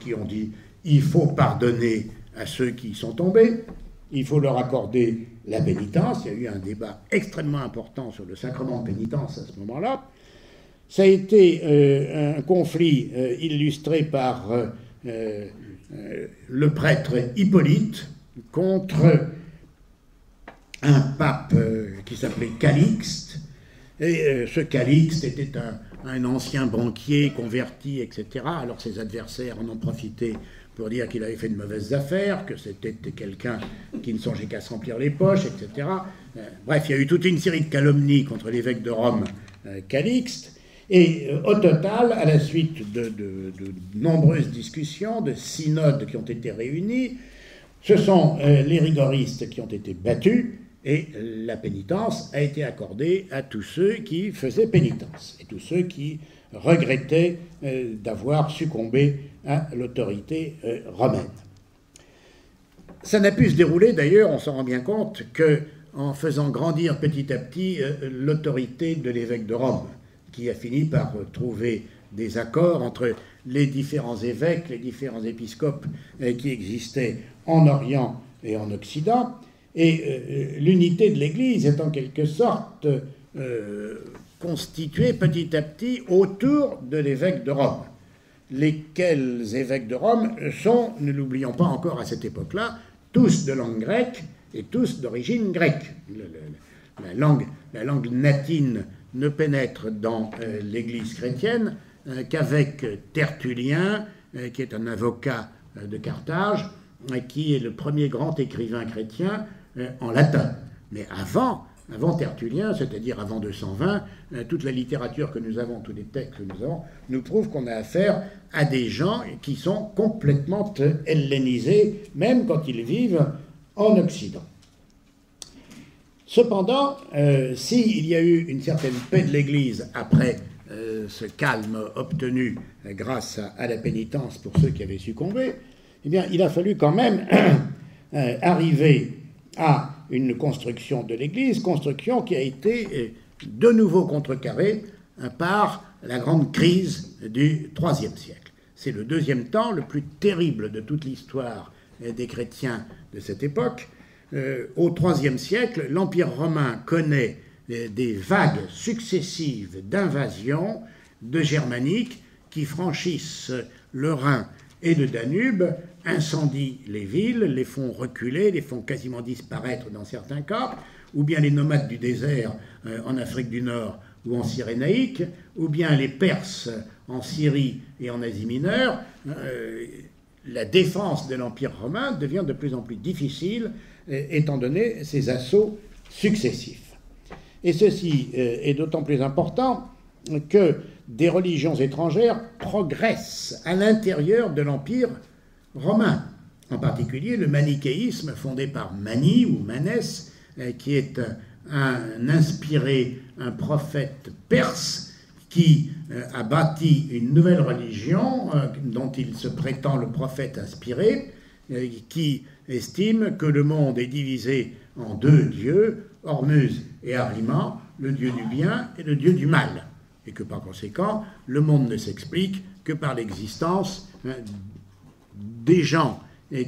qui ont dit il faut pardonner à ceux qui sont tombés, il faut leur accorder la pénitence. Il y a eu un débat extrêmement important sur le sacrement de pénitence à ce moment-là. Ça a été euh, un conflit euh, illustré par euh, le prêtre Hippolyte contre un pape qui s'appelait Calixte. Et ce Calixte était un, un, ancien banquier converti, etc. Alors ses adversaires en ont profité pour dire qu'il avait fait de mauvaises affaires, que c'était quelqu'un qui ne songeait qu'à se remplir les poches, etc. bref, il y a eu toute une série de calomnies contre l'évêque de Rome, Calixte. Et euh, au total, à la suite de, nombreuses discussions, de synodes qui ont été réunis, ce sont euh, les rigoristes qui ont été battus et la pénitence a été accordée à tous ceux qui faisaient pénitence et tous ceux qui regrettaient euh, d'avoir succombé à l'autorité romaine. Ça n'a pu se dérouler d'ailleurs, on s'en rend bien compte, que en faisant grandir petit à petit l'autorité de l'évêque de Rome qui a fini par trouver des accords entre les différents évêques, les différents épiscopes euh, qui existaient en Orient et en Occident. Et euh, l'unité de l'Église est en quelque sorte euh, constituée petit à petit autour de l'évêque de Rome. Lesquels évêques de Rome sont, ne l'oublions pas encore à cette époque-là, tous de langue grecque et tous d'origine grecque. la, langue, la langue latine ne pénètre dans euh, l'Église chrétienne qu'avec Tertullien, qui est un avocat de Carthage, qui est le premier grand écrivain chrétien en latin. Mais avant, avant Tertullien, c'est-à-dire avant 220, toute la littérature que nous avons, tous les textes que nous avons, nous prouvent qu'on a affaire à des gens qui sont complètement hellénisés, même quand ils vivent en Occident. Cependant, euh, s'il y a eu une certaine paix de l'Église après euh, ce calme obtenu euh, grâce à, la pénitence pour ceux qui avaient succombé, eh bien, il a fallu quand même arriver à une construction de l'Église, construction qui a été de nouveau contrecarrée par la grande crise du IIIe siècle. C'est le deuxième temps le plus terrible de toute l'histoire des chrétiens de cette époque, euh, au IIIe siècle, l'Empire romain connaît des vagues successives d'invasions de germaniques qui franchissent le Rhin et le Danube, incendient les villes, les font reculer, les font quasiment disparaître dans certains cas, ou bien les nomades du désert euh, en Afrique du Nord ou en Cyrénaïque, ou bien les Perses en Syrie et en Asie mineure. Euh, la défense de l'Empire romain devient de plus en plus difficile étant donné ces assauts successifs. Et ceci euh, est d'autant plus important que des religions étrangères progressent à l'intérieur de l'Empire romain, en particulier le manichéisme fondé par Mani ou Manès, euh, qui est un inspiré, un prophète perse qui euh, a bâti une nouvelle religion dont il se prétend le prophète inspiré, qui estime que le monde est divisé en deux dieux, Hormuz et Ahriman, le dieu du bien et le dieu du mal, et que par conséquent, le monde ne s'explique que par l'existence des gens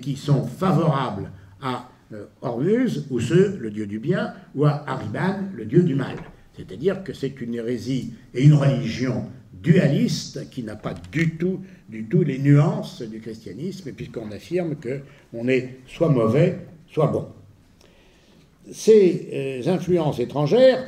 qui sont favorables à euh, Hormuz, ou ceux, le dieu du bien, ou à Ahriman, le dieu du mal. C'est-à-dire que c'est une hérésie et une religion dualiste qui n'a pas du tout, du tout les nuances du christianisme, puisqu'on affirme qu'on est soit mauvais, soit bon. Ces euh, influences étrangères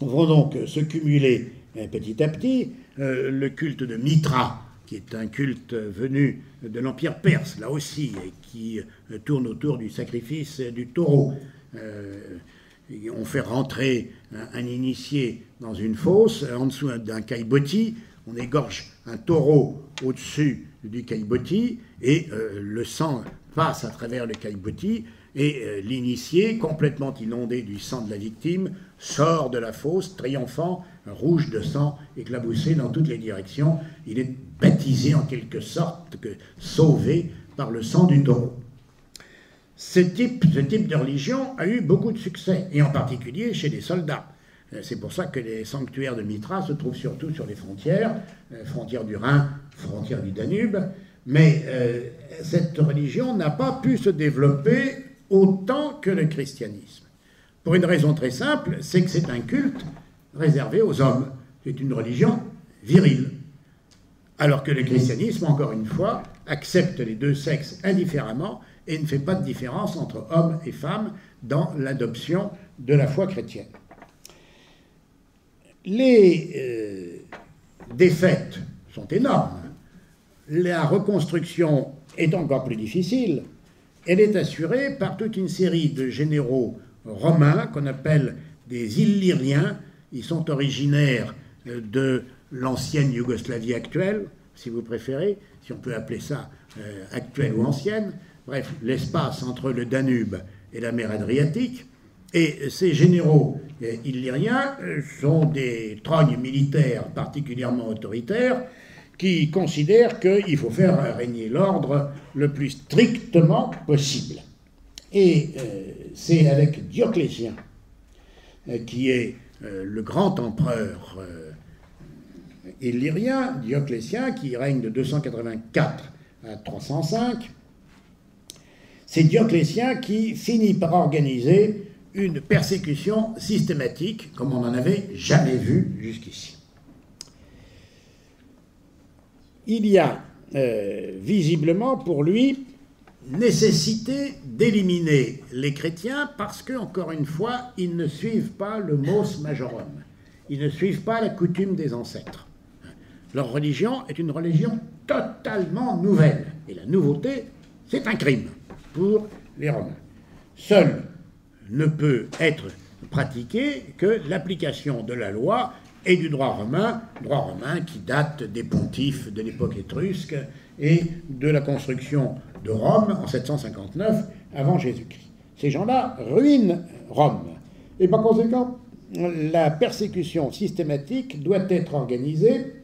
vont donc se cumuler euh, petit à petit. Le culte de Mitra, qui est un culte venu de l'Empire perse, là aussi, et qui tourne autour du sacrifice du taureau. on fait rentrer un initié dans une fosse, en dessous d'un caillebotis, on égorge un taureau au-dessus du caillebotis et euh, le sang passe à travers le caillebotis et euh, l'initié, complètement inondé du sang de la victime, sort de la fosse, triomphant, rouge de sang, éclaboussé dans toutes les directions. Il est baptisé en quelque sorte, que, sauvé par le sang du taureau. Ce type, ce type de religion a eu beaucoup de succès, et en particulier chez les soldats. C'est pour ça que les sanctuaires de Mitra se trouvent surtout sur les frontières, frontières du Rhin, frontières du Danube. Mais cette religion n'a pas pu se développer autant que le christianisme. Pour une raison très simple, c'est que c'est un culte réservé aux hommes. C'est une religion virile. Alors que le christianisme, encore une fois, accepte les deux sexes indifféremment et ne fait pas de différence entre hommes et femmes dans l'adoption de la foi chrétienne. Les euh, défaites sont énormes. La reconstruction est encore plus difficile. Elle est assurée par toute une série de généraux romains qu'on appelle des Illyriens. Ils sont originaires euh, de l'ancienne Yougoslavie actuelle, si vous préférez, si on peut appeler ça euh, actuelle ou ancienne. Bref, l'espace entre le Danube et la mer Adriatique. Et ces généraux euh, illyriens sont des trognes militaires particulièrement autoritaires qui considèrent qu'il faut faire régner l'ordre le plus strictement possible. Et c'est avec Dioclétien, qui est euh, le grand empereur illyrien, Dioclétien, qui règne de 284 à 305, c'est Dioclétien qui finit par organiser une persécution systématique comme on n'en avait jamais vu jusqu'ici. Il y a visiblement pour lui nécessité d'éliminer les chrétiens parce que, encore une fois, ils ne suivent pas le mos majorum. Ils ne suivent pas la coutume des ancêtres. Leur religion est une religion totalement nouvelle. Et la nouveauté, c'est un crime pour les Romains. Seul ne peut être pratiqué que l'application de la loi et du droit romain, droit romain qui date des pontifes de l'époque étrusque et de la construction de Rome en 759 avant Jésus-Christ. Ces gens-là ruinent Rome. Et par conséquent, la persécution systématique doit être organisée,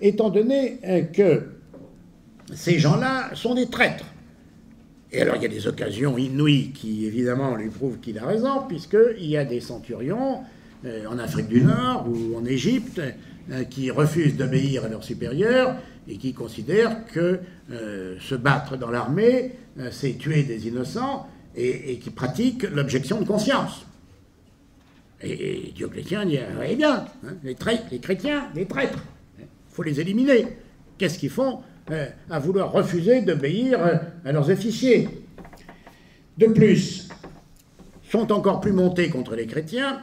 étant donné euh, que ces gens-là sont des traîtres. Et alors il y a des occasions inouïes qui évidemment lui prouvent qu'il a raison, puisqu'il y a des centurions euh, en Afrique du Nord ou en Égypte qui refusent d'obéir à leurs supérieurs et qui considèrent que euh, se battre dans l'armée, euh, c'est tuer des innocents, et, qui pratiquent l'objection de conscience. Et, Dioclétien dit, eh bien, hein, les, les chrétiens, les traîtres, il faut les éliminer. Qu'est-ce qu'ils font euh, à vouloir refuser d'obéir à leurs officiers? De plus, sont encore plus montés contre les chrétiens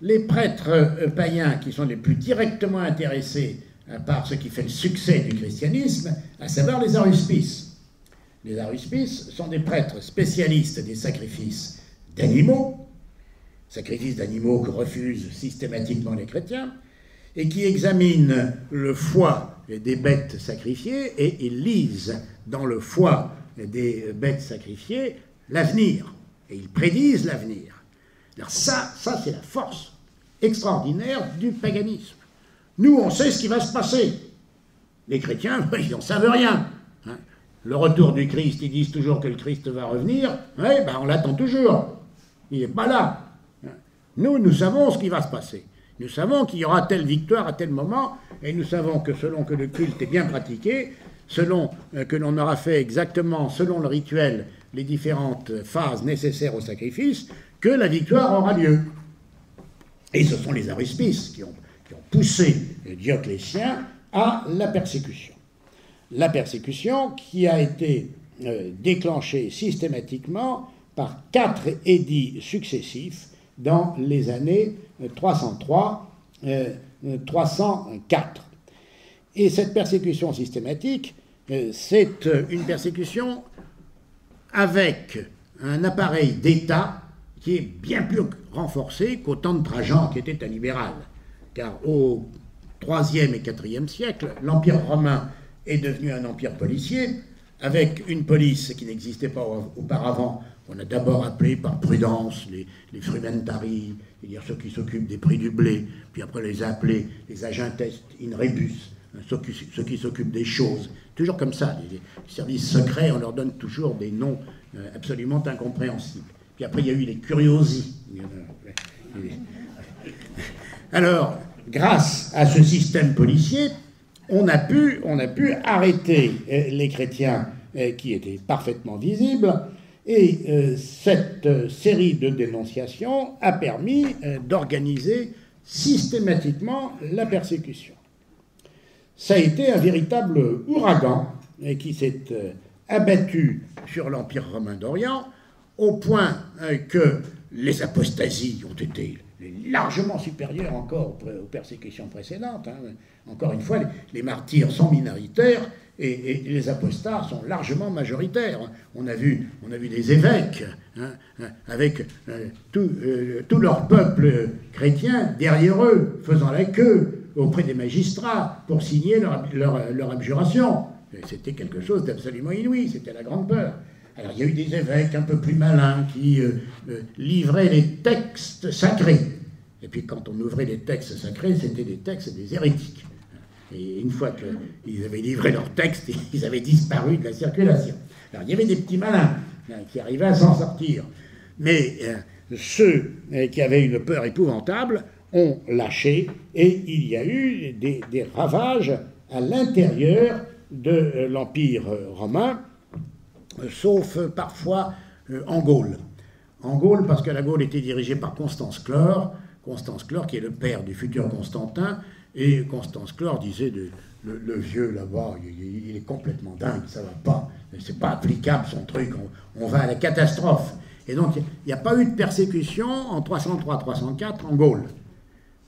les prêtres païens qui sont les plus directement intéressés par ce qui fait le succès du christianisme, à savoir les aruspices. Les aruspices sont des prêtres spécialistes des sacrifices d'animaux, sacrifices d'animaux que refusent systématiquement les chrétiens, et qui examinent le foie des bêtes sacrifiées et ils lisent dans le foie des bêtes sacrifiées l'avenir, et ils prédisent l'avenir. Ça, c'est la force extraordinaire du paganisme. Nous, on sait ce qui va se passer. Les chrétiens, ils n'en savent rien. Hein. Le retour du Christ, ils disent toujours que le Christ va revenir. Oui, ben on l'attend toujours. Il n'est pas là. Hein. Nous, nous savons ce qui va se passer. Nous savons qu'il y aura telle victoire à tel moment, et nous savons que selon que le culte est bien pratiqué, selon euh, que l'on aura fait exactement, selon le rituel, les différentes phases nécessaires au sacrifice, que la victoire aura lieu. Et ce sont les aruspices qui ont poussé Dioclétien à la persécution. La persécution qui a été euh, déclenchée systématiquement par quatre édits successifs dans les années 303, euh, 304. Euh, Et cette persécution systématique, c'est une persécution avec un appareil d'État qui est bien plus renforcé qu'au temps de Trajan, qui était un libéral car au IIIe et IVe siècle, l'Empire romain est devenu un empire policier, avec une police qui n'existait pas auparavant, qu'on a d'abord appelé par prudence les, frumentari, c'est-à-dire ceux qui s'occupent des prix du blé, puis après les a appelés les agentes in rebus, hein, ceux qui, s'occupent des choses. Toujours comme ça, les, services secrets, on leur donne toujours des noms euh, absolument incompréhensibles. Puis après, il y a eu les curiosi Alors, grâce à ce système policier, on a pu, on a pu arrêter les chrétiens qui étaient parfaitement visibles, et cette série de dénonciations a permis d'organiser systématiquement la persécution. Ça a été un véritable ouragan qui s'est euh, abattu sur l'Empire romain d'Orient, au point euh, que les apostasies ont été largement supérieures encore aux persécutions précédentes. Hein. Encore une fois, les martyrs sont minoritaires et, les apostats sont largement majoritaires. On a vu, on a vu des évêques hein, hein, avec euh, tout, tout, leur peuple chrétien derrière eux, faisant la queue auprès des magistrats pour signer leur abjuration. C'était quelque chose d'absolument inouï, c'était la grande peur. Alors il y a eu des évêques un peu plus malins qui euh, euh, livraient les textes sacrés. Et puis quand on ouvrait les textes sacrés, c'était des textes des hérétiques. Et une fois qu'ils avaient livré leurs textes, ils avaient disparu de la circulation. Alors il y avait des petits malins hein, qui arrivaient à s'en sortir. Mais euh, ceux qui avaient une peur épouvantable ont lâché et il y a eu des, ravages à l'intérieur de l'Empire romain, sauf parfois en Gaule. En Gaule, parce que la Gaule était dirigée par Constance Chlore, Constance Chlore qui est le père du futur Constantin, et Constance Chlore disait de, le, vieux là-bas, il, est complètement dingue, ça va pas, c'est pas applicable son truc, on, va à la catastrophe. Et donc il n'y a pas eu de persécution en 303-304 en Gaule.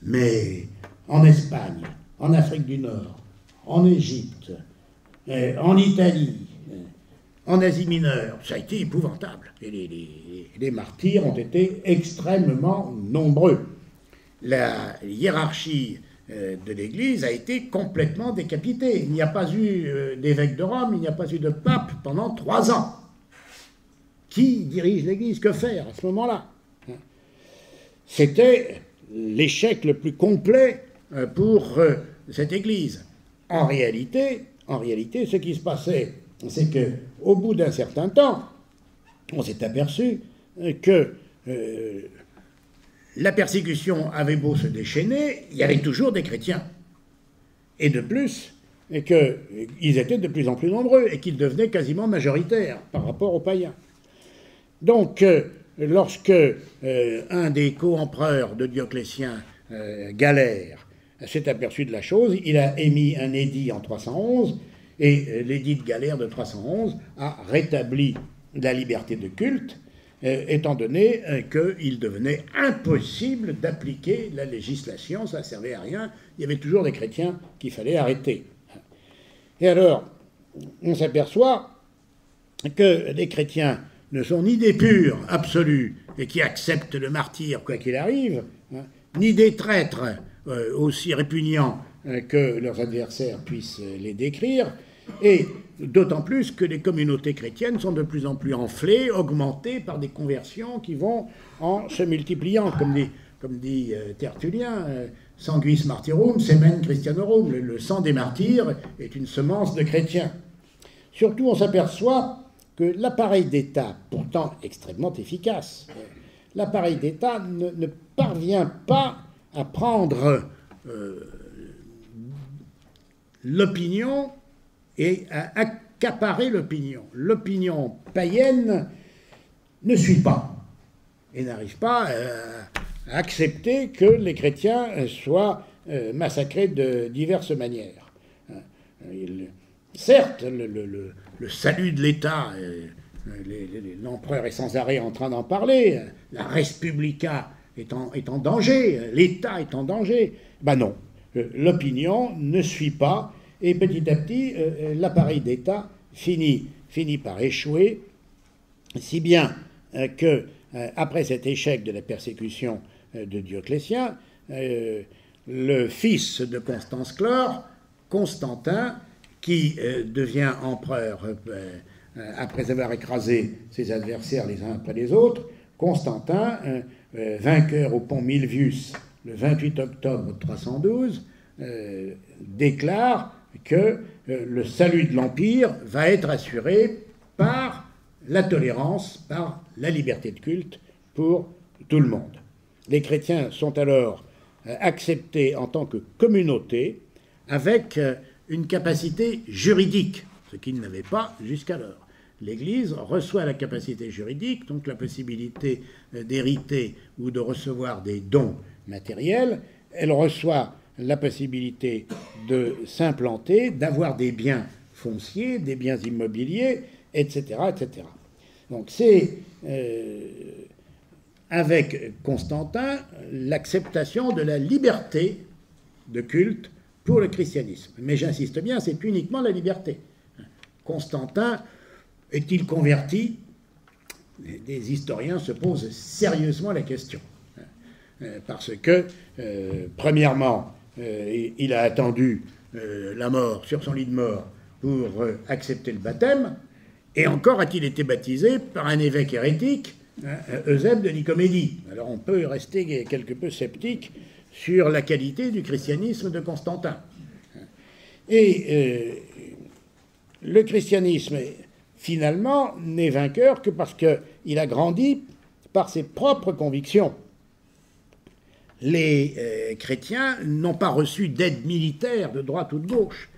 Mais en Espagne, en Afrique du Nord, en Égypte, euh, en Italie, euh, en Asie mineure, ça a été épouvantable. Et les, martyrs ont été extrêmement nombreux. La hiérarchie euh, de l'Église a été complètement décapitée. Il n'y a pas eu d'évêque de Rome, il n'y a pas eu de pape pendant trois ans. Qui dirige l'Église? Que faire à ce moment-là? C'était l'échec le plus complet pour cette Église. En réalité, en réalité, ce qui se passait, c'est que au bout d'un certain temps, on s'est aperçu que euh, la persécution avait beau se déchaîner, il y avait toujours des chrétiens. Et de plus, qu'ils étaient de plus en plus nombreux et qu'ils devenaient quasiment majoritaires par rapport aux païens. Donc, euh, lorsque euh, un des co-empereurs de Dioclétien, Galère, s'est aperçu de la chose, il a émis un édit en 311, et euh, l'édit de Galère de 311 a rétabli la liberté de culte, euh, étant donné euh, qu'il devenait impossible d'appliquer la législation, ça ne servait à rien, il y avait toujours des chrétiens qu'il fallait arrêter. Et alors, on s'aperçoit que les chrétiens ne sont ni des purs absolus et qui acceptent le martyr quoi qu'il arrive, hein, ni des traîtres aussi répugnants que leurs adversaires puissent les décrire, et d'autant plus que les communautés chrétiennes sont de plus en plus enflées, augmentées par des conversions qui vont en se multipliant, comme dit, euh, Tertullien, sanguis martyrum, semen christianorum, le, le sang des martyrs est une semence de chrétiens. Surtout, on s'aperçoit que l'appareil d'État, pourtant extrêmement efficace, l'appareil d'État ne, parvient pas à prendre euh, l'opinion et à accaparer l'opinion. L'opinion païenne ne suit pas et n'arrive pas euh, à accepter que les chrétiens soient euh, massacrés de diverses manières. certes, le, salut de l'État, l'empereur est sans arrêt en train d'en parler, la Respublica est en, danger, l'État est en danger. Ben non, euh, l'opinion ne suit pas, et petit à petit, euh, euh, l'appareil d'État finit, par échouer, si bien que, après cet échec de la persécution de Dioclétien, le fils de Constance Chlore, Constantin, qui devient empereur après avoir écrasé ses adversaires les uns après les autres, Constantin euh, vainqueur au pont Milvius le 28 octobre 312, euh, déclare que euh, le salut de l'Empire va être assuré par la tolérance, par la liberté de culte pour tout le monde. Les chrétiens sont alors euh, acceptés en tant que communauté avec euh, une capacité juridique, ce qu'ils n'avaient pas jusqu'alors. L'Église reçoit la capacité juridique, donc la possibilité d'hériter ou de recevoir des dons matériels. Elle reçoit la possibilité de s'implanter, d'avoir des biens fonciers, des biens immobiliers, etc. etc. Donc c'est euh, avec Constantin l'acceptation de la liberté de culte pour le christianisme. Mais j'insiste bien, c'est uniquement la liberté. Constantin est-il converti? Des historiens se posent sérieusement la question. Parce que, euh, premièrement, euh, il a attendu la mort sur son lit de mort pour accepter le baptême, et encore a-t-il été baptisé par un évêque hérétique, Eusèbe de Nicomédie. Alors on peut rester quelque peu sceptique sur la qualité du christianisme de Constantin. Et le christianisme finalement, n'est vainqueur que parce qu'il a grandi par ses propres convictions. Les euh, chrétiens n'ont pas reçu d'aide militaire de droite ou de gauche.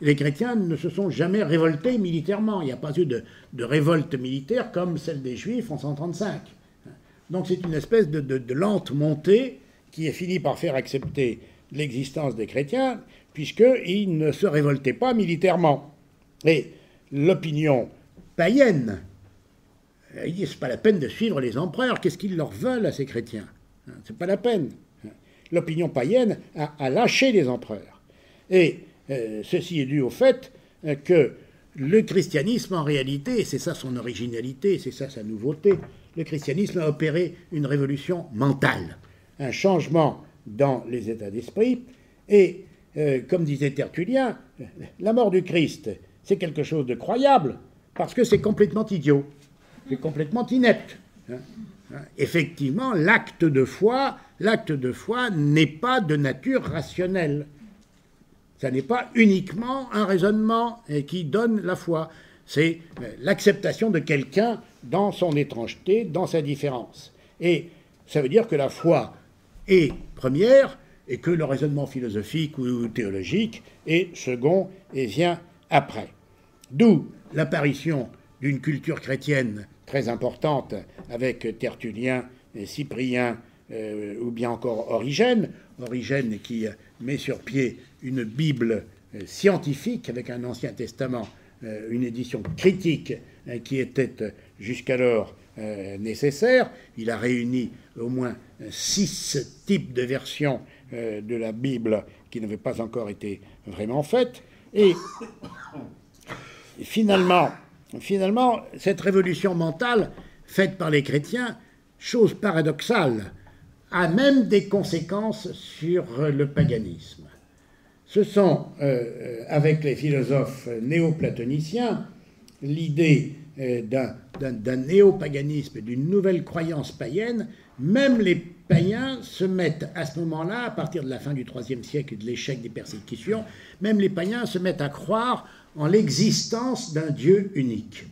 Les chrétiens ne se sont jamais révoltés militairement. Il n'y a pas eu de, révolte militaire comme celle des Juifs en 135. Donc c'est une espèce de, lente montée qui est fini par faire accepter l'existence des chrétiens, puisqu'ils ne se révoltaient pas militairement. Et l'opinion païenne. Ils disent c'est pas la peine de suivre les empereurs. Qu'est-ce qu'ils leur veulent à ces chrétiens? Hein, C'est pas la peine. L'opinion païenne a, lâché les empereurs. Et euh, ceci est dû au fait euh, que le christianisme, en réalité, et c'est ça son originalité, c'est ça sa nouveauté, le christianisme a opéré une révolution mentale, un changement dans les états d'esprit. Et euh, comme disait Tertullien, la mort du Christ, c'est quelque chose de croyable, parce que c'est complètement idiot, c'est complètement inepte. Hein. Effectivement, l'acte de foi, l'acte de foi n'est pas de nature rationnelle. Ça n'est pas uniquement un raisonnement qui donne la foi. C'est euh, l'acceptation de quelqu'un dans son étrangeté, dans sa différence. Et ça veut dire que la foi est première et que le raisonnement philosophique ou théologique est second et vient après. D'où l'apparition d'une culture chrétienne très importante avec Tertullien, Cyprien euh, ou bien encore Origène, Origène qui met sur pied une Bible euh, scientifique avec un Ancien Testament, euh, une édition critique qui était jusqu'alors nécessaire. Il a réuni au moins six types de versions de la Bible qui n'avaient pas encore été vraiment faites. Et finalement, finalement, cette révolution mentale faite par les chrétiens, chose paradoxale, a même des conséquences sur le paganisme. Ce sont, euh, euh, avec les philosophes néoplatoniciens, l'idée euh, d'un néopaganisme, d'une nouvelle croyance païenne, même les païens se mettent à ce moment-là, à partir de la fin du IIIe siècle et de l'échec des persécutions, même les païens se mettent à croire en l'existence d'un Dieu unique.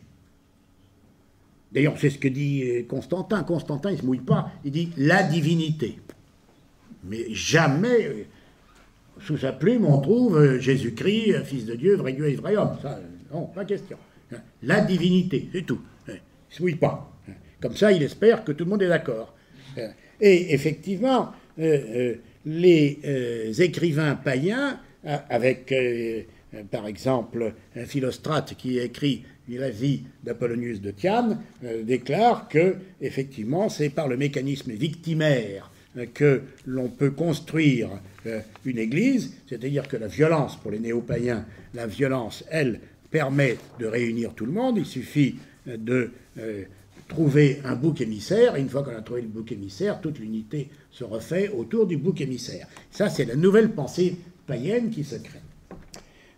D'ailleurs, c'est ce que dit euh, Constantin. Constantin, il ne se mouille pas, il dit la divinité. Mais jamais, euh, sous sa plume, on trouve euh, Jésus-Christ, fils de Dieu, vrai Dieu et vrai homme. Ça, non, pas question. La divinité, c'est tout. Il ne se mouille pas. Comme ça, il espère que tout le monde est d'accord. Et effectivement, les écrivains païens, avec par exemple, Philostrate qui écrit la vie d'Apollonius de Thiane euh, déclare que, effectivement, c'est par le mécanisme victimaire euh, que l'on peut construire une église, c'est-à-dire que la violence, pour les néo-païens, la violence, elle, permet de réunir tout le monde. Il suffit de trouver un bouc émissaire, une fois qu'on a trouvé le bouc émissaire, toute l'unité se refait autour du bouc émissaire. Ça, c'est la nouvelle pensée païenne qui se crée.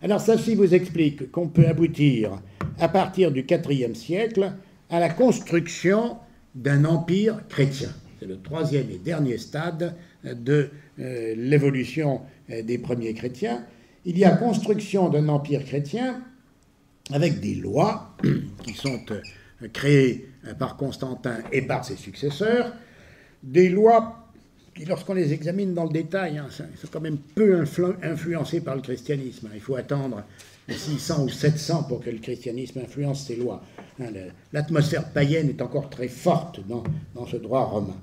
Alors ceci vous explique qu'on peut aboutir, à partir du IVe siècle, à la construction d'un empire chrétien. C'est le troisième et dernier stade de euh, l'évolution euh, des premiers chrétiens. Il y a construction d'un empire chrétien avec des lois qui sont euh, créées par Constantin et par ses successeurs, des lois lorsqu'on les examine dans le détail, hein, sont quand même peu influencés par le christianisme. Il faut attendre 600 ou 700 pour que le christianisme influence ces lois. Hein, l'atmosphère païenne est encore très forte dans, ce droit romain.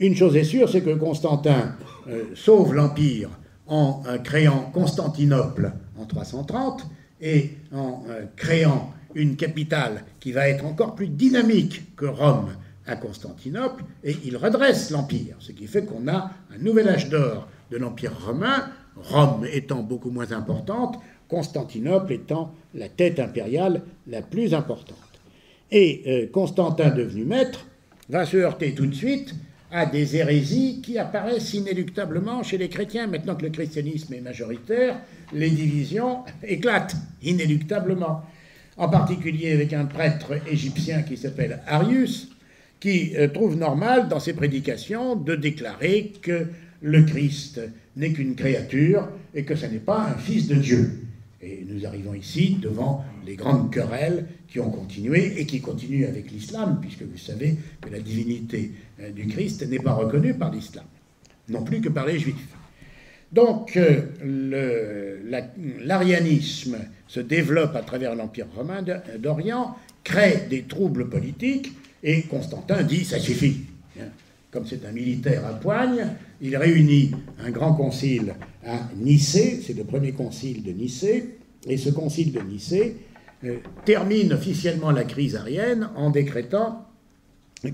Une chose est sûre, c'est que Constantin euh, sauve l'Empire en euh, créant Constantinople en 330 et en euh, créant une capitale qui va être encore plus dynamique que Rome à Constantinople, et il redresse l'Empire, ce qui fait qu'on a un nouvel âge d'or de l'Empire romain, Rome étant beaucoup moins importante, Constantinople étant la tête impériale la plus importante. Et euh, Constantin, devenu maître, va se heurter tout de suite à des hérésies qui apparaissent inéluctablement chez les chrétiens. Maintenant que le christianisme est majoritaire, les divisions éclatent inéluctablement. En particulier avec un prêtre égyptien qui s'appelle Arius, qui euh, trouve normal dans ses prédications de déclarer que le Christ n'est qu'une créature et que ce n'est pas un fils de Dieu. Et nous arrivons ici devant les grandes querelles qui ont continué et qui continuent avec l'islam, puisque vous savez que la divinité euh, du Christ n'est pas reconnue par l'islam, non plus que par les juifs. Donc euh, l'arianisme se développe à travers l'Empire romain d'Orient, crée des troubles politiques, et Constantin dit ça suffit. Comme c'est un militaire à poigne, il réunit un grand concile à Nicée, c'est le premier concile de Nicée, et ce concile de Nicée euh, termine officiellement la crise arienne en décrétant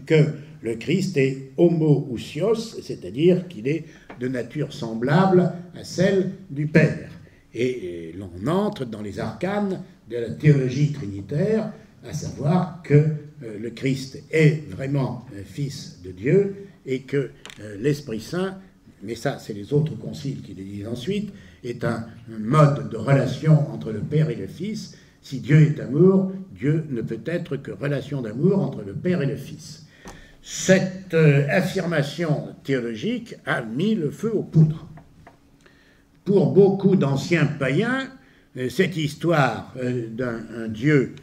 que le Christ est homoousios, c'est-à-dire qu'il est de nature semblable à celle du Père. Et euh, l'on entre dans les arcanes de la théologie trinitaire, à savoir que le Christ est vraiment fils de Dieu et que euh, l'Esprit Saint, mais ça c'est les autres conciles qui le disent ensuite, est un, mode de relation entre le Père et le Fils. Si Dieu est amour, Dieu ne peut être que relation d'amour entre le Père et le Fils. Cette euh, affirmation théologique a mis le feu aux poudres. Pour beaucoup d'anciens païens, cette histoire d'un Dieu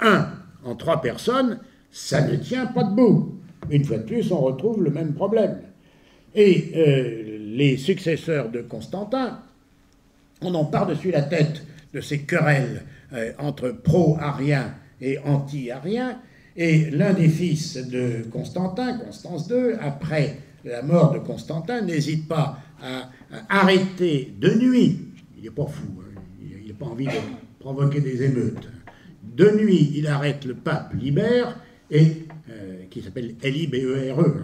un en trois personnes, ça ne tient pas debout. Une fois de plus, on retrouve le même problème. Et euh, les successeurs de Constantin, on en par-dessus la tête de ces querelles euh, entre pro-ariens et anti-ariens, et l'un des fils de Constantin, Constance II, après la mort de Constantin, n'hésite pas à, arrêter de nuit, il n'est pas fou, hein, il n'a pas envie de provoquer des émeutes, de nuit, il arrête le pape Libère, et, euh, qui s'appelle L-I-B-E-R-E, e,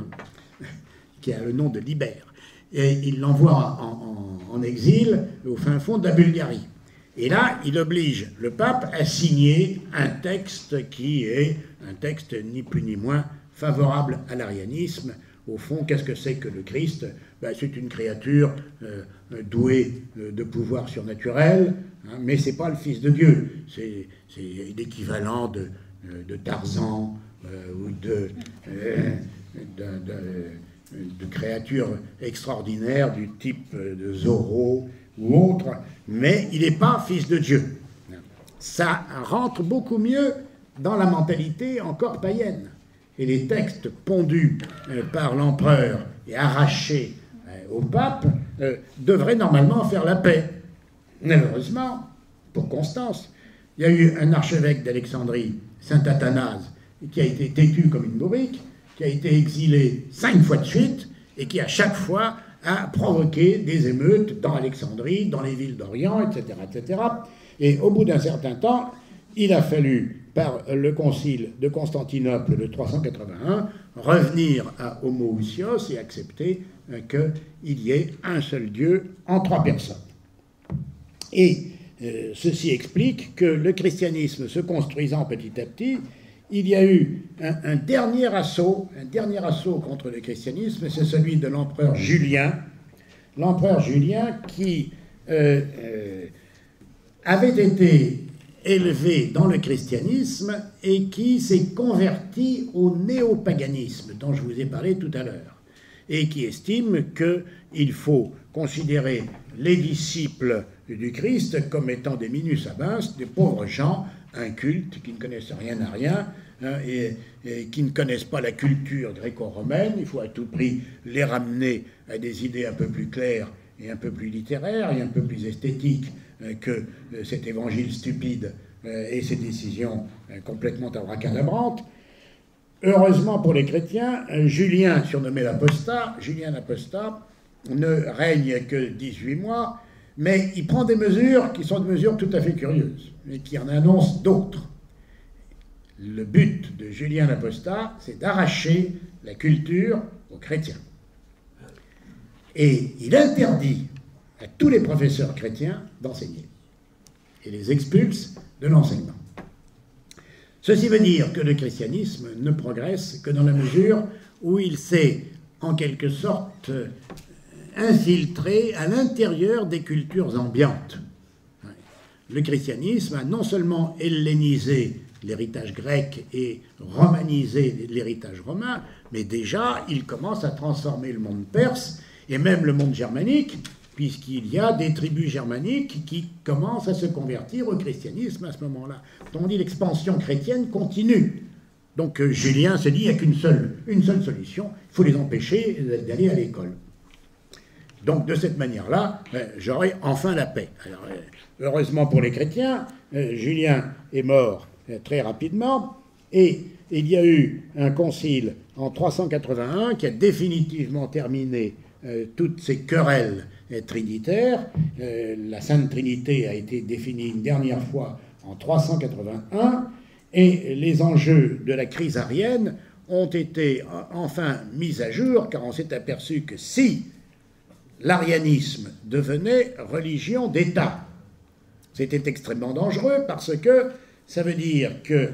hein, qui a le nom de Libère. Et il l'envoie en, exil au fin fond de la Bulgarie. Et là, il oblige le pape à signer un texte qui est un texte ni plus ni moins favorable à l'arianisme. Au fond, qu'est-ce que c'est que le Christ? Ben, C'est une créature euh, douée euh, de pouvoir surnaturel, hein, mais c'est pas le Fils de Dieu. C'est l'équivalent de, euh, de, Tarzan euh, ou de, euh, de, créatures extraordinaires du type de Zorro ou autre, mais il n'est pas fils de Dieu. Ça rentre beaucoup mieux dans la mentalité encore païenne. Et les textes pondus par l'empereur et arrachés au pape devraient normalement faire la paix. Malheureusement, pour Constance, il y a eu un archevêque d'Alexandrie, Saint Athanase, qui a été têtu comme une bourrique, qui a été exilé cinq fois de suite, et qui à chaque fois a provoqué des émeutes dans Alexandrie, dans les villes d'Orient, etc., etc. Et au bout d'un certain temps, il a fallu, par le concile de Constantinople de 381, revenir à Homoousios et accepter euh, qu'il y ait un seul Dieu en trois personnes. Et euh, ceci explique que le christianisme se construisant petit à petit, il y a eu un, dernier assaut, un contre le christianisme, c'est celui de l'empereur Julien, l'empereur Julien qui euh, euh, avait été élevé dans le christianisme et qui s'est converti au néopaganisme dont je vous ai parlé tout à l'heure, et qui estime qu'il faut considérer les disciples du Christ comme étant des minus abins, des pauvres gens incultes, qui ne connaissent rien à rien, hein, et, qui ne connaissent pas la culture gréco-romaine. Il faut à tout prix les ramener à des idées un peu plus claires et un peu plus littéraires et un peu plus esthétiques euh, que euh, cet évangile stupide euh, et ces décisions complètement abracadabrantes. Heureusement pour les chrétiens, Julien, surnommé l'apostat, Julien l'apostat, ne règne que 18 mois, mais il prend des mesures qui sont des mesures tout à fait curieuses, mais qui en annoncent d'autres. Le but de Julien l'Apostat, c'est d'arracher la culture aux chrétiens. Et il interdit à tous les professeurs chrétiens d'enseigner et les expulse de l'enseignement. Ceci veut dire que le christianisme ne progresse que dans la mesure où il s'est en quelque sorte infiltré à l'intérieur des cultures ambiantes. Le christianisme a non seulement hellénisé l'héritage grec et romanisé l'héritage romain, mais déjà il commence à transformer le monde perse et même le monde germanique, puisqu'il y a des tribus germaniques qui commencent à se convertir au christianisme à ce moment-là. On dit l'expansion chrétienne continue. Donc euh, Julien se dit il n'y a qu'une seule, une seule solution, il faut les empêcher d'aller à l'école. Donc de cette manière-là, euh, j'aurai enfin la paix. Euh, heureusement pour les chrétiens, Julien est mort très rapidement, et il y a eu un concile en 381 qui a définitivement terminé euh, toutes ces querelles euh, trinitaires. Euh, la Sainte Trinité a été définie une dernière fois en 381 et les enjeux de la crise arienne ont été enfin mis à jour car on s'est aperçu que si l'arianisme devenait religion d'État, c'était extrêmement dangereux parce que ça veut dire que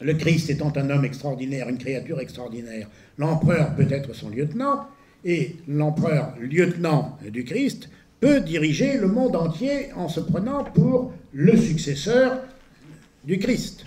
le Christ étant un homme extraordinaire, une créature extraordinaire, l'empereur peut être son lieutenant, et l'empereur lieutenant du Christ peut diriger le monde entier en se prenant pour le successeur du Christ.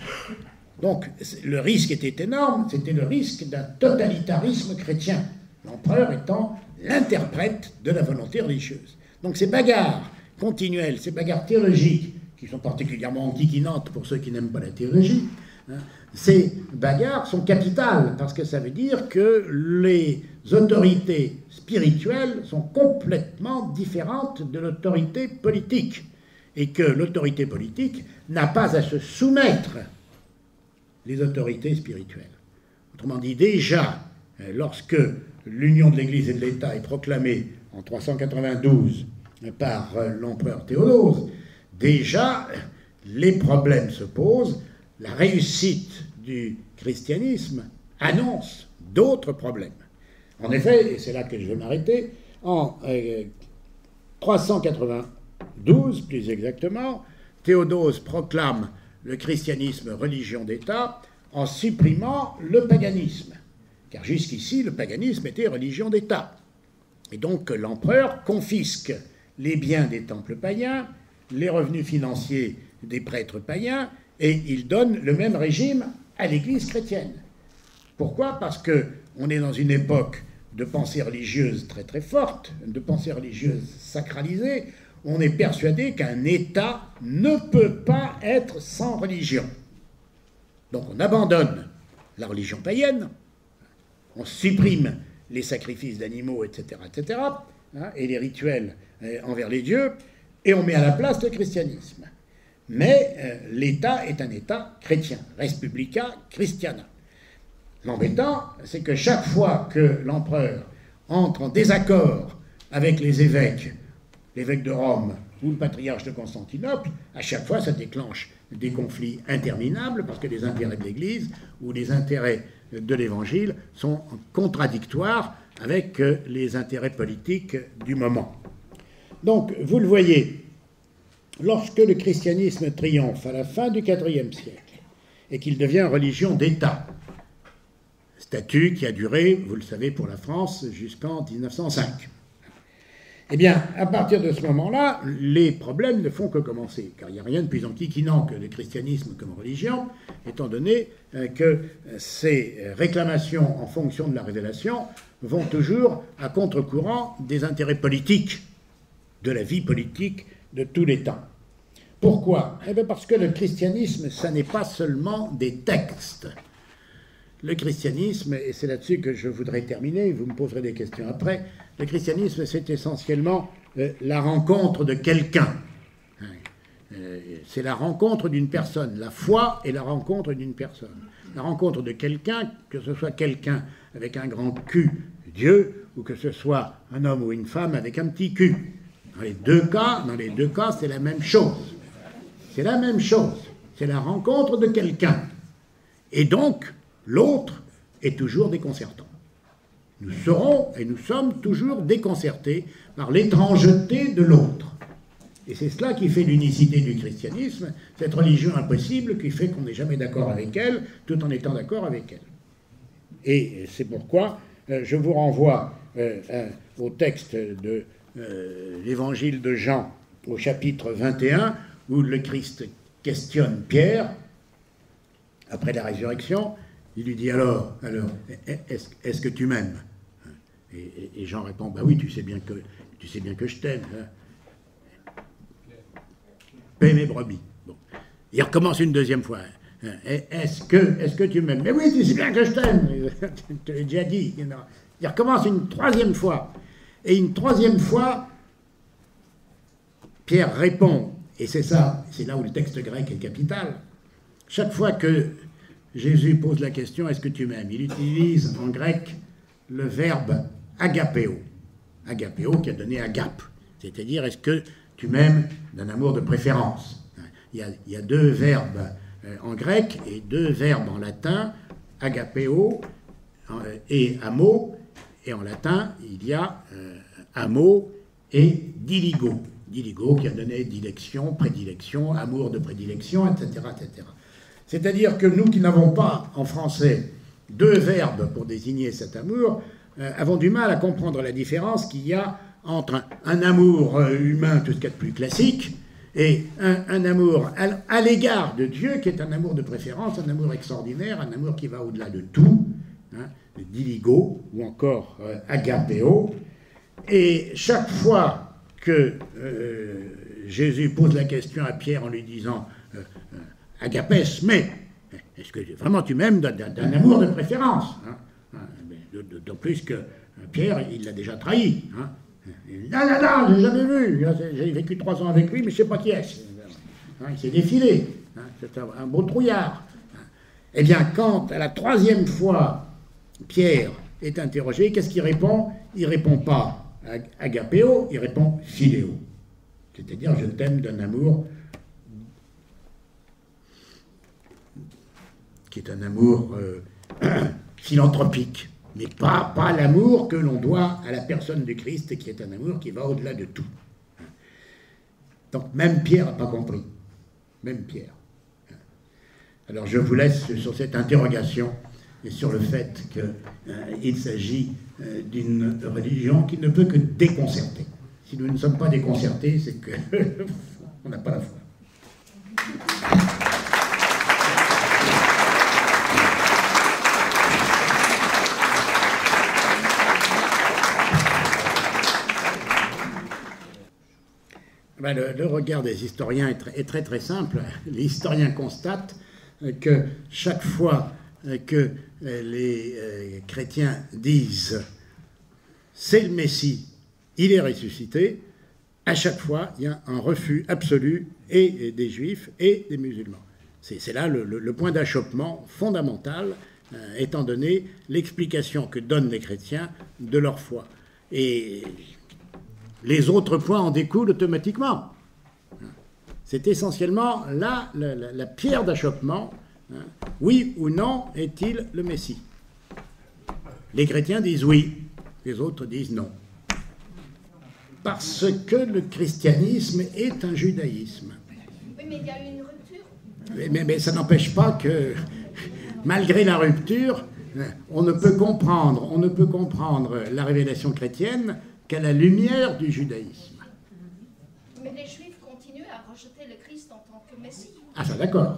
Donc le risque était énorme, c'était le risque d'un totalitarisme chrétien, l'empereur étant l'interprète de la volonté religieuse. Donc ces bagarres continuelles, ces bagarres théologiques, qui sont particulièrement antiquinantes pour ceux qui n'aiment pas la théologie, hein, ces bagarres sont capitales parce que ça veut dire que les autorités spirituelles sont complètement différentes de l'autorité politique et que l'autorité politique n'a pas à se soumettre les autorités spirituelles. Autrement dit, déjà, lorsque l'union de l'Église et de l'État est proclamée en 392 par l'empereur Théodose, déjà les problèmes se posent la réussite du christianisme annonce d'autres problèmes. En effet, et c'est là que je vais m'arrêter, en 392 euh, plus exactement, Théodose proclame le christianisme religion d'État en supprimant le paganisme. Car jusqu'ici, le paganisme était religion d'État. Et donc l'empereur confisque les biens des temples païens, les revenus financiers des prêtres païens, et il donne le même régime à l'Église chrétienne. Pourquoi? Parce que on est dans une époque de pensée religieuse très très forte, de pensée religieuse sacralisée. On est persuadé qu'un État ne peut pas être sans religion. Donc on abandonne la religion païenne, on supprime les sacrifices d'animaux, etc., etc., hein, et les rituels euh, envers les dieux, et on met à la place le christianisme. Mais euh, l'État est un État chrétien, Respublica Christiana. L'embêtant, c'est que chaque fois que l'empereur entre en désaccord avec les évêques, l'évêque de Rome ou le patriarche de Constantinople, à chaque fois ça déclenche des conflits interminables parce que les intérêts de l'Église ou les intérêts de l'Évangile sont contradictoires avec euh, les intérêts politiques du moment. Donc, vous le voyez, lorsque le christianisme triomphe à la fin du IVe siècle et qu'il devient religion d'État, statut qui a duré, vous le savez, pour la France jusqu'en 1905. Eh bien, à partir de ce moment-là, les problèmes ne font que commencer, car il n'y a rien de plus antiquinant que le christianisme comme religion, étant donné euh, que ces réclamations en fonction de la révélation vont toujours à contre-courant des intérêts politiques, de la vie politique de tous les temps. Pourquoi? Eh bien parce que le christianisme, ça n'est pas seulement des textes. Le christianisme, et c'est là-dessus que je voudrais terminer, vous me poserez des questions après, le christianisme, c'est essentiellement euh, la rencontre de quelqu'un. Euh, c'est la rencontre d'une personne. La foi est la rencontre d'une personne. La rencontre de quelqu'un, que ce soit quelqu'un avec un grand cul, Dieu, ou que ce soit un homme ou une femme avec un petit cul. Dans les deux cas, dans les deux cas, c'est la même chose. C'est la même chose. C'est la rencontre de quelqu'un. Et donc, l'autre est toujours déconcertant. Nous serons et nous sommes toujours déconcertés par l'étrangeté de l'autre. Et c'est cela qui fait l'unicité du christianisme, cette religion impossible qui fait qu'on n'est jamais d'accord avec elle, tout en étant d'accord avec elle. Et c'est pourquoi euh, je vous renvoie euh, au texte de euh, l'évangile de Jean, au chapitre 21, où le Christ questionne Pierre, après la résurrection, il lui dit alors, alors est-ce que tu m'aimes? Et, Jean répond, bah oui, tu sais bien que, tu sais bien que je t'aime. Hein paie mes brebis. Il recommence une deuxième fois. Est-ce que, est que tu m'aimes? Mais oui, tu sais bien que je t'aime. Je te l'ai déjà dit. Il recommence une troisième fois. Et une troisième fois, Pierre répond. Et c'est ça, c'est là où le texte grec est capital. Chaque fois que Jésus pose la question Est-ce que tu m'aimes? Il utilise en grec le verbe agapéo. Agapéo qui a donné agape. C'est-à-dire, est-ce que tu m'aimes d'un amour de préférence? Il y a, deux verbes euh, en grec et deux verbes en latin, agapeo euh, et amo, et en latin il y a euh, amo et diligo. Diligo qui a donné dilection, prédilection, amour de prédilection, etc. etc. C'est-à-dire que nous qui n'avons pas en français deux verbes pour désigner cet amour, avons du mal à comprendre la différence qu'il y a entre un, amour euh, humain, tout ce qu'il y a de plus classique, et un, amour à, l'égard de Dieu, qui est un amour de préférence, un amour extraordinaire, un amour qui va au-delà de tout, hein, diligo, ou encore euh, agapeo. Et chaque fois que euh, Jésus pose la question à Pierre en lui disant agapes, mais est-ce que vraiment tu m'aimes d'un amour de préférence hein, hein, D'autant plus que Pierre, il l'a déjà trahi. Hein, non, non, non, j'ai jamais vu. J'ai vécu trois ans avec lui, mais je ne sais pas qui est-ce. Hein, il s'est défilé. Hein, c'est un, beau trouillard. Eh bien, quand à la troisième fois, Pierre est interrogé, qu'est-ce qu'il répond? Il répond pas agapéo, il répond philéo. C'est-à-dire, je t'aime d'un amour qui est un amour euh, philanthropique mais pas, pas l'amour que l'on doit à la personne du Christ, qui est un amour qui va au-delà de tout. Donc même Pierre n'a pas compris. Même Pierre. Alors je vous laisse sur cette interrogation et sur le fait qu'il euh, s'agit euh, d'une religion qui ne peut que déconcerter. Si nous ne sommes pas déconcertés, c'est qu'on n'a pas la foi. Ben, le, regard des historiens est très, très, simple. Les historiens constatent que chaque fois que les euh, chrétiens disent c'est le Messie, il est ressuscité, à chaque fois il y a un refus absolu et des juifs et des musulmans. C'est là le, point d'achoppement fondamental, euh, étant donné l'explication que donnent les chrétiens de leur foi. Et les autres points en découlent automatiquement. C'est essentiellement là la, pierre d'achoppement. Hein. Oui ou non est-il le Messie? Les chrétiens disent oui, les autres disent non. Parce que le christianisme est un judaïsme. Oui, mais il y a eu une rupture. Mais, mais ça n'empêche pas que, malgré la rupture, on ne peut comprendre, on ne peut comprendre la révélation chrétienne qu'à la lumière du judaïsme. Mais les juifs continuent à rejeter le Christ en tant que Messie. Ah, ça d'accord.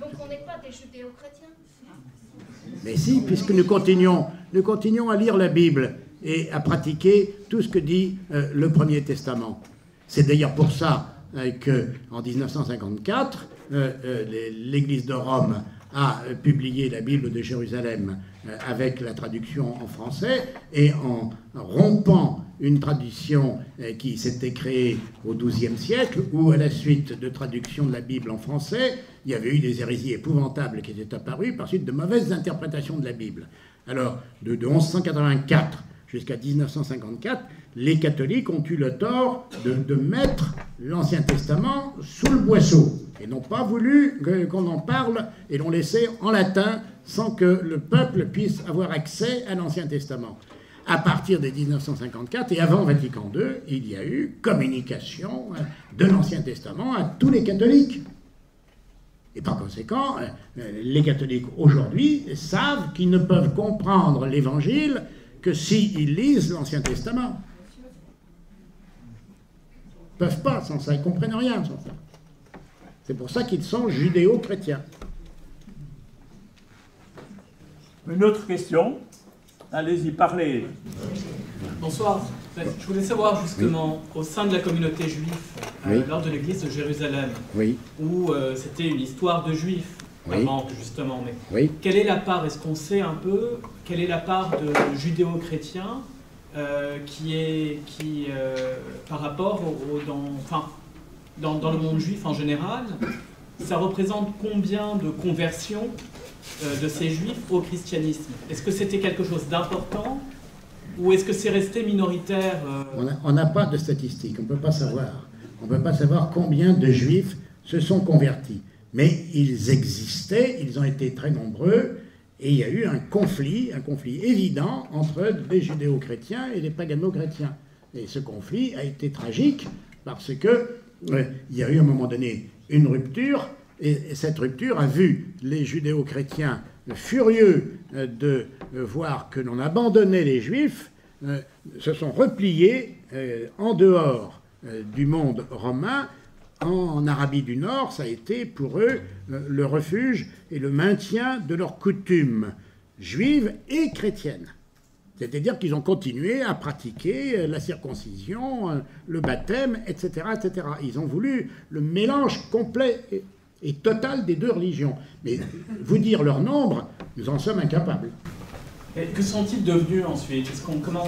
Donc on n'est pas des judéo-chrétiens. Mais si, puisque nous continuons, nous continuons à lire la Bible et à pratiquer tout ce que dit euh, le Premier Testament. C'est d'ailleurs pour ça qu'en 1954, l'Église de Rome a publié la Bible de Jérusalem avec la traduction en français et en rompant une tradition qui s'était créée au XIIe siècle, où à la suite de traduction de la Bible en français, il y avait eu des hérésies épouvantables qui étaient apparues par suite de mauvaises interprétations de la Bible. Alors, de, 1184 jusqu'à 1954, les catholiques ont eu le tort de, mettre l'Ancien Testament sous le boisseau et n'ont pas voulu qu'on en parle et l'ont laissé en latin sans que le peuple puisse avoir accès à l'Ancien Testament. À partir de 1954 et avant Vatican II, il y a eu communication hein, de l'Ancien Testament à tous les catholiques. Et par conséquent, euh, les catholiques aujourd'hui savent qu'ils ne peuvent comprendre l'Évangile que s'ils lisent l'Ancien Testament. Ils ne peuvent pas sans ça, ils ne comprennent rien sans ça. C'est pour ça qu'ils sont judéo-chrétiens. Une autre question Allez-y, parlez. Bonsoir. Je voulais savoir justement, au sein de la communauté juive, euh, lors de l'église de Jérusalem, où euh, c'était une histoire de juifs, avant justement, mais quelle est la part, est-ce qu'on sait un peu, quelle est la part de judéo-chrétiens euh, qui est, qui, par rapport au, dans, enfin, dans, dans, le monde juif en général, ça représente combien de conversions de ces juifs au christianisme Est-ce que c'était quelque chose d'important ou est-ce que c'est resté minoritaire euh On n'a pas de statistiques, on ne peut pas savoir. On ne peut pas savoir combien de juifs se sont convertis. Mais ils existaient, ils ont été très nombreux, et il y a eu un conflit, un conflit évident entre les judéo-chrétiens et les pagano-chrétiens. Et ce conflit a été tragique parce que il y a eu à un moment donné une rupture, et cette rupture a vu les judéo-chrétiens furieux euh, de euh, voir que l'on abandonnait les juifs, euh, se sont repliés en dehors du monde romain. En Arabie du Nord, ça a été pour eux le refuge et le maintien de leurs coutumes juives et chrétiennes. C'est-à-dire qu'ils ont continué à pratiquer la circoncision, le baptême, etc., etc. Ils ont voulu le mélange complet et total des deux religions. Mais vous dire leur nombre, nous en sommes incapables. Et que sont-ils devenus ensuite? Qu'on, Comment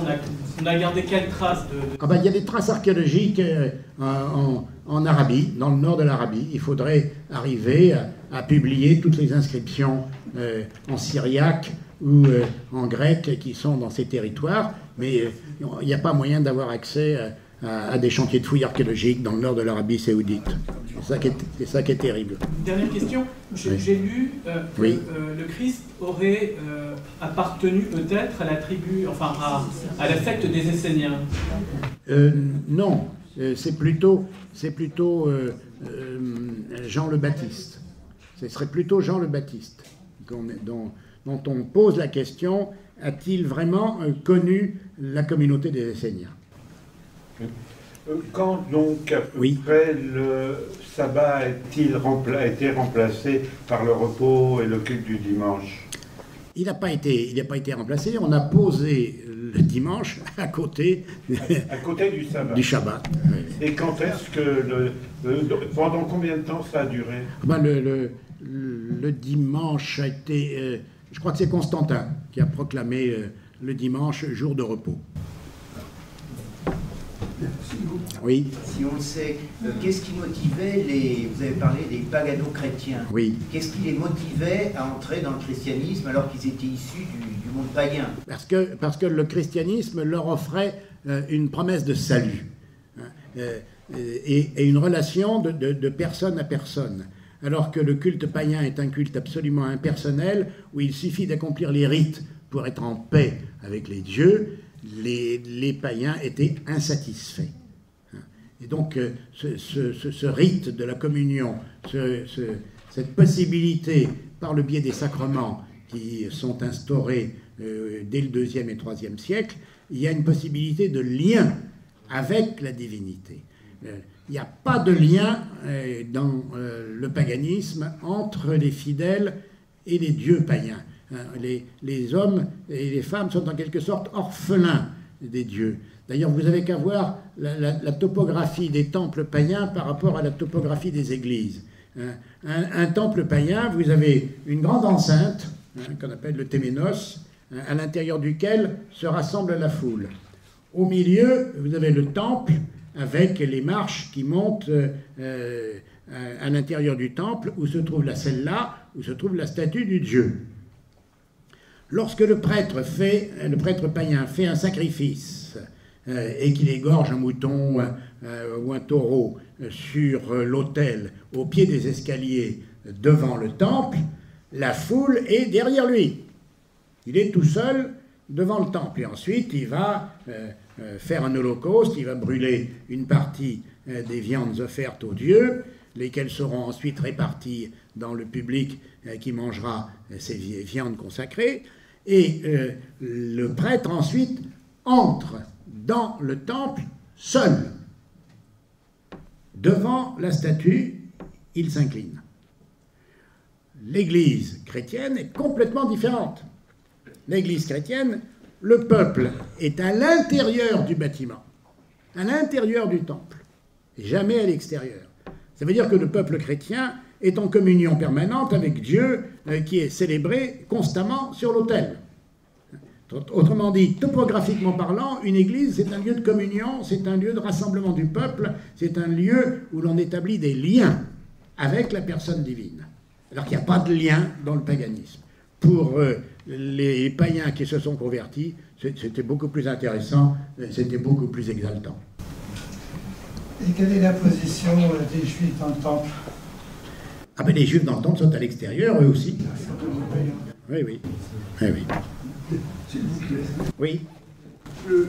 on a, gardé quelles traces de, ah ben, Il y a des traces archéologiques euh, en, Arabie, dans le nord de l'Arabie. Il faudrait arriver à, publier toutes les inscriptions euh, en syriaque ou euh, en grec qui sont dans ces territoires, mais il n'y a pas moyen d'avoir accès à, des chantiers de fouilles archéologiques dans le nord de l'Arabie saoudite. C'est ça, qui est, ça qui est terrible. Dernière question. J'ai lu euh, que euh, le Christ aurait euh, appartenu peut-être à la tribu, enfin à, la secte des Esséniens. non, c'est plutôt, c'est plutôt Jean le Baptiste. Ce serait plutôt Jean le Baptiste dont, dont on pose la question a-t-il vraiment connu la communauté des Esséniens? Quand donc après le sabbat a-t-il été remplacé par le repos et le culte du dimanche? Il n'a pas été, il pas été remplacé. On a posé le dimanche à côté, à côté du sabbat. Du Shabbat. Et quand est-ce que le, pendant combien de temps ça a duré? Ah ben, le, le, dimanche a été, euh, je crois que c'est Constantin qui a proclamé euh, le dimanche jour de repos. Oui. Si on le sait, euh, qu'est-ce qui motivait les. Vous avez parlé des pagano-chrétiens. Oui. Qu'est-ce qui les motivait à entrer dans le christianisme alors qu'ils étaient issus du, monde païen? Parce que, parce que le christianisme leur offrait euh, une promesse de salut hein, euh, et, une relation de, de personne à personne. Alors que le culte païen est un culte absolument impersonnel où il suffit d'accomplir les rites pour être en paix avec les dieux les, païens étaient insatisfaits. Et donc euh, ce, rite de la communion, cette possibilité par le biais des sacrements qui sont instaurés euh, dès le deuxième et troisième siècle, il y a une possibilité de lien avec la divinité. Euh, il n'y a pas de lien dans le paganisme entre les fidèles et les dieux païens. Hein, les, hommes et les femmes sont en quelque sorte orphelins des dieux. D'ailleurs, vous avez qu'à voir la, topographie des temples païens par rapport à la topographie des églises. Hein. Un, temple païen, vous avez une grande enceinte, hein, qu'on appelle le téménos, à l'intérieur duquel se rassemble la foule. Au milieu, vous avez le temple avec les marches qui montent euh, à l'intérieur du temple où se trouve la celle-là, où se trouve la statue du dieu. Lorsque le prêtre fait, païen fait un sacrifice euh, et qu'il égorge un mouton euh, ou un taureau sur l'autel au pied des escaliers devant le temple, la foule est derrière lui. Il est tout seul devant le temple. Et ensuite, il va faire un holocauste, il va brûler une partie des viandes offertes aux dieux, lesquelles seront ensuite réparties dans le public euh, qui mangera euh, ces viandes consacrées. Et euh, le prêtre ensuite entre dans le temple seul. Devant la statue, il s'incline. L'Église chrétienne est complètement différente. L'Église chrétienne, le peuple est à l'intérieur du bâtiment, à l'intérieur du temple, jamais à l'extérieur. Ça veut dire que le peuple chrétien est en communion permanente avec Dieu euh, qui est célébré constamment sur l'autel. Autrement dit, topographiquement parlant, une église, c'est un lieu de communion, c'est un lieu de rassemblement du peuple, c'est un lieu où l'on établit des liens avec la personne divine. Alors qu'il n'y a pas de lien dans le paganisme. Pour euh, les païens qui se sont convertis, c'était beaucoup plus intéressant, c'était beaucoup plus exaltant. Et quelle est la position euh, des Juifs dans le temple? Ah ben les Juifs dans le temple sont à l'extérieur, eux aussi. Oui, oui. Oui, oui. Oui. Le,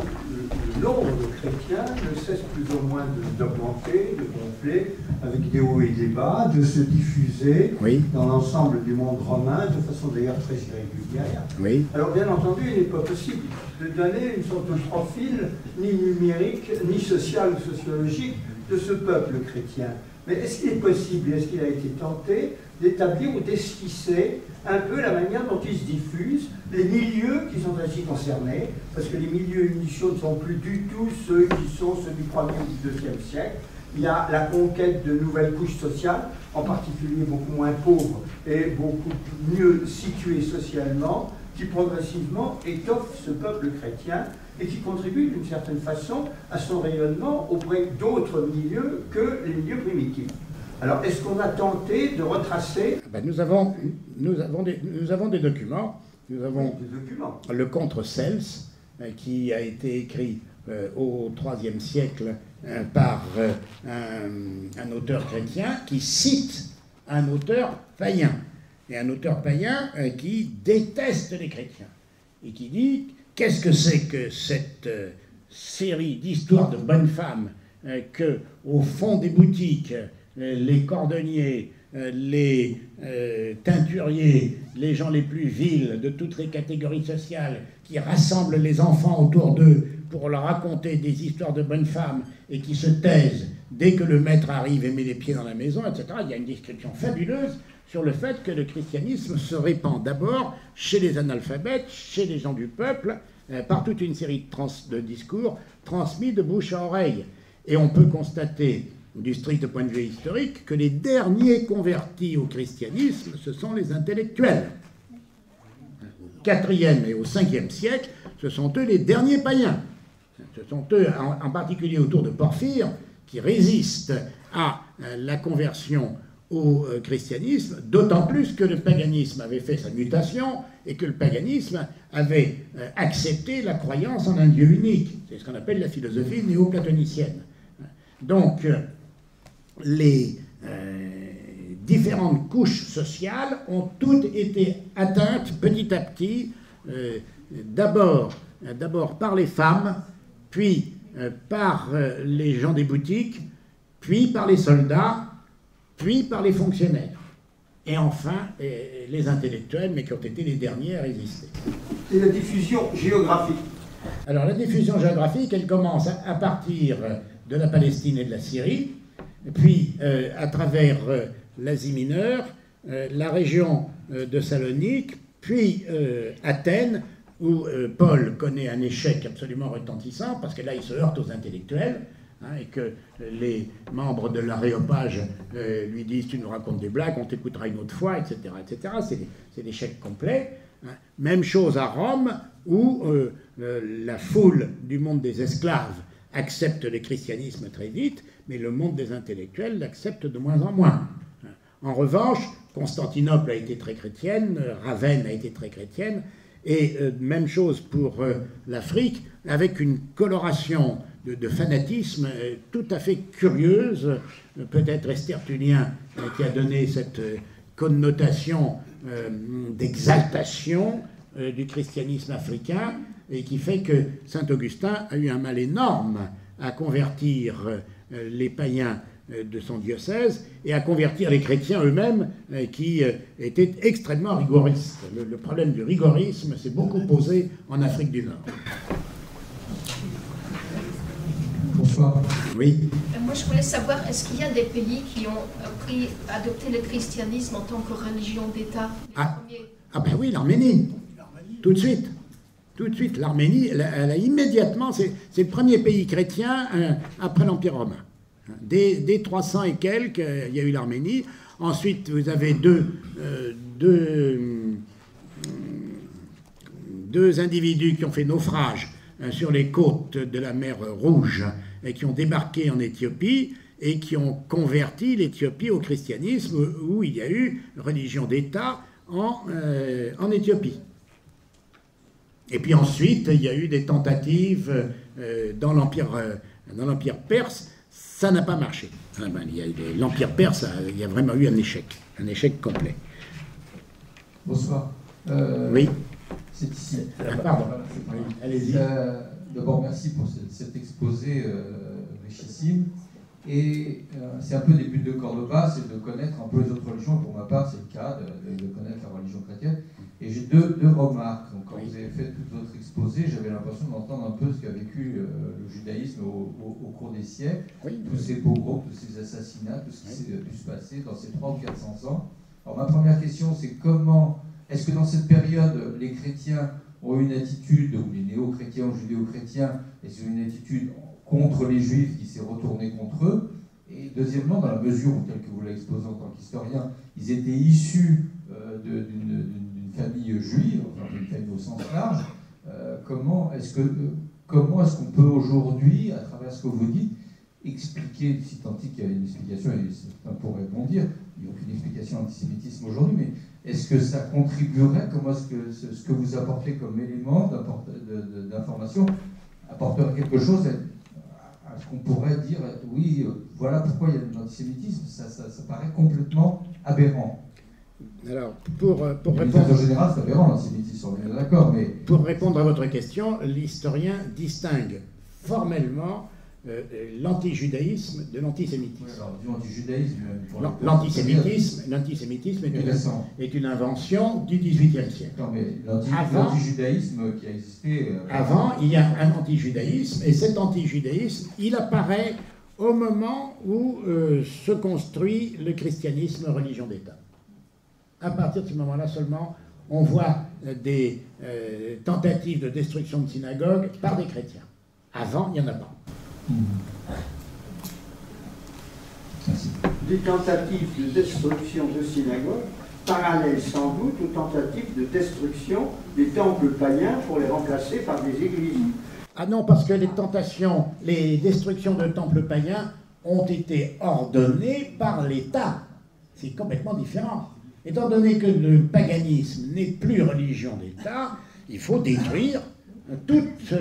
nombre de chrétiens ne cesse plus ou moins d'augmenter, de, gonfler, avec des hauts et des bas, de se diffuser dans l'ensemble du monde romain, de façon d'ailleurs très irrégulière. Oui. Alors bien entendu, il n'est pas possible de donner une sorte de profil, ni numérique, ni social ou sociologique, de ce peuple chrétien. Mais est-ce qu'il est possible, est-ce qu'il a été tenté d'établir ou d'esquisser un peu la manière dont il se diffuse, les milieux qui sont ainsi concernés, parce que les milieux initiaux ne sont plus du tout ceux qui sont ceux du 1er ou du 2e siècle. Il y a la conquête de nouvelles couches sociales, en particulier beaucoup moins pauvres et beaucoup mieux situées socialement, qui progressivement étoffe ce peuple chrétien et qui contribue d'une certaine façon à son rayonnement auprès d'autres milieux que les milieux primitifs. Alors, est-ce qu'on a tenté de retracer ah ben, nous, avons, nous, avons des, nous avons des documents. Nous avons le Contre Cels, euh, qui a été écrit euh, au IIIe siècle euh, par un, un, auteur chrétien qui cite un auteur païen et un auteur païen qui déteste les chrétiens et qui dit qu'est-ce que c'est que cette euh, série d'histoires de bonnes femmes euh, que au fond des boutiques les cordonniers, les teinturiers, les gens les plus vils de toutes les catégories sociales qui rassemblent les enfants autour d'eux pour leur raconter des histoires de bonnes femmes et qui se taisent dès que le maître arrive et met les pieds dans la maison, etc. Il y a une description fabuleuse sur le fait que le christianisme se répand d'abord chez les analphabètes, chez les gens du peuple, euh, par toute une série de, discours transmis de bouche à oreille. Et on peut constater, du strict point de vue historique, que les derniers convertis au christianisme, ce sont les intellectuels. Au IVe et au Ve siècle, ce sont eux les derniers païens. Ce sont eux, en particulier autour de Porphyre, qui résistent à euh, la conversion au euh, christianisme, d'autant plus que le paganisme avait fait sa mutation et que le paganisme avait euh, accepté la croyance en un Dieu unique. C'est ce qu'on appelle la philosophie néo-platonicienne. Donc, euh, les différentes couches sociales ont toutes été atteintes petit à petit, d'abord, d'abord par les femmes, puis par les gens des boutiques, puis par les soldats, puis par les fonctionnaires, et enfin les intellectuels, mais qui ont été les derniers à résister. Et la diffusion géographique Alors la diffusion géographique, elle commence à partir de la Palestine et de la Syrie, puis euh, à travers euh, l'Asie mineure, euh, la région de Salonique, puis Athènes, où Paul connaît un échec absolument retentissant, parce que là, il se heurte aux intellectuels, hein, et que les membres de l'aréopage lui disent Tu nous racontes des blagues, on t'écoutera une autre fois, etc. etc. C'est l'échec complet. Hein. Même chose à Rome, où la foule du monde des esclaves accepte le christianisme très vite, mais le monde des intellectuels l'accepte de moins en moins. En revanche, Constantinople a été très chrétienne, Ravenne a été très chrétienne, et euh, même chose pour euh, l'Afrique, avec une coloration de, fanatisme euh, tout à fait curieuse, peut-être Esther Tulien qui a donné cette connotation d'exaltation du christianisme africain, et qui fait que Saint Augustin a eu un mal énorme à convertir les païens euh, de son diocèse et à convertir les chrétiens eux-mêmes euh, qui euh, étaient extrêmement rigoristes. Le, problème du rigorisme s'est beaucoup posé en Afrique du Nord. Bonsoir. Oui. Moi, je voulais savoir, est-ce qu'il y a des pays qui ont pris, adopté le christianisme en tant que religion d'État? Ah. ah ben oui, l'Arménie. Tout de suite. Tout de suite, l'Arménie, elle, a immédiatement, c'est le premier pays chrétien après l'Empire romain. Dès, 300 et quelques, il y a eu l'Arménie. Ensuite, vous avez deux, euh, deux, individus qui ont fait naufrage sur les côtes de la mer Rouge et qui ont débarqué en Éthiopie et qui ont converti l'Éthiopie au christianisme où il y a eu religion d'État en, euh, en Éthiopie. Et puis ensuite, il y a eu des tentatives euh, dans l'Empire perse ça n'a pas marché. Ah ben, l'Empire perse, il y a vraiment eu un échec, un échec complet. Bonsoir. Euh, oui. C'est ici. Ah. Allez-y. Euh, d'abord, merci pour cet exposé euh, richissime. Et c'est un peu des buts de Cordoba, c'est de connaître un peu les autres religions. Pour ma part, c'est le cas de, de, connaître la religion chrétienne. Et j'ai deux, deux, remarques. Donc, quand vous avez fait tout votre exposé, j'avais l'impression d'entendre un peu ce qu'a vécu euh, le judaïsme au, au, cours des siècles, tous ces pogroms, tous ces assassinats, tout ce qui s'est pu se passer dans ces 300 ou 400 ans. Alors ma première question, c'est comment, est-ce que dans cette période, les chrétiens ont une attitude, ou les néo-chrétiens ou judéo-chrétiens, ont une attitude contre les juifs qui s'est retournée contre eux? Et deuxièmement, dans la mesure où, tel que vous l'avez en tant qu'historien, ils étaient issus euh, d'une famille juive, enfin une famille au sens large, euh, comment est-ce que comment est-ce qu'on peut aujourd'hui, à travers ce que vous dites, expliquer, si tant qu'il y a une explication, et certains pourraient rebondir, il n'y a aucune explication antisémitisme aujourd'hui, mais est-ce que ça contribuerait, comment est-ce que ce que vous apportez comme élément d'information apporterait quelque chose à, ce qu'on pourrait dire, oui, voilà pourquoi il y a de l'antisémitisme, ça, ça paraît complètement aberrant. Alors, pour, euh, pour répondre. général, d'accord, mais. Pour répondre à votre question, l'historien distingue formellement euh, l'antijudaïsme de l'antisémitisme. l'antisémitisme, l'antisémitisme est, une, est une invention du XVIIIe siècle. Non, mais l'antijudaïsme qui a existé. Euh, avant, il y a un antijudaïsme, et cet antijudaïsme, il apparaît au moment où se construit le christianisme religion d'État. À partir de ce moment-là seulement, on voit euh, des euh, tentatives de destruction de synagogues par des chrétiens. Avant, il n'y en a pas. Des tentatives de destruction de synagogues parallèles sans doute aux tentatives de destruction des temples païens pour les remplacer par des églises. Ah non, parce que les tentations, les destructions de temples païens ont été ordonnées par l'État. C'est complètement différent. Étant donné que le paganisme n'est plus religion d'État, il faut détruire toutes,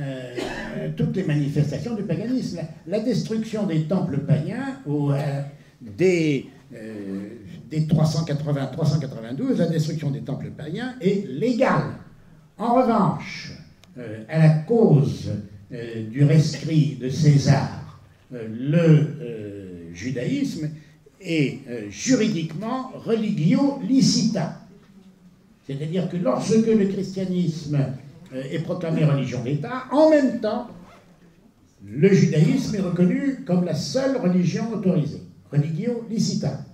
euh, toutes les manifestations du paganisme. La, destruction des temples païens ou, euh, des, 380-392, euh, la destruction des temples païens est légale. En revanche, à la cause du rescrit de César, le judaïsme est juridiquement religio licita. C'est-à-dire que lorsque le christianisme est proclamé religion d'État, en même temps, le judaïsme est reconnu comme la seule religion autorisée, religio licita.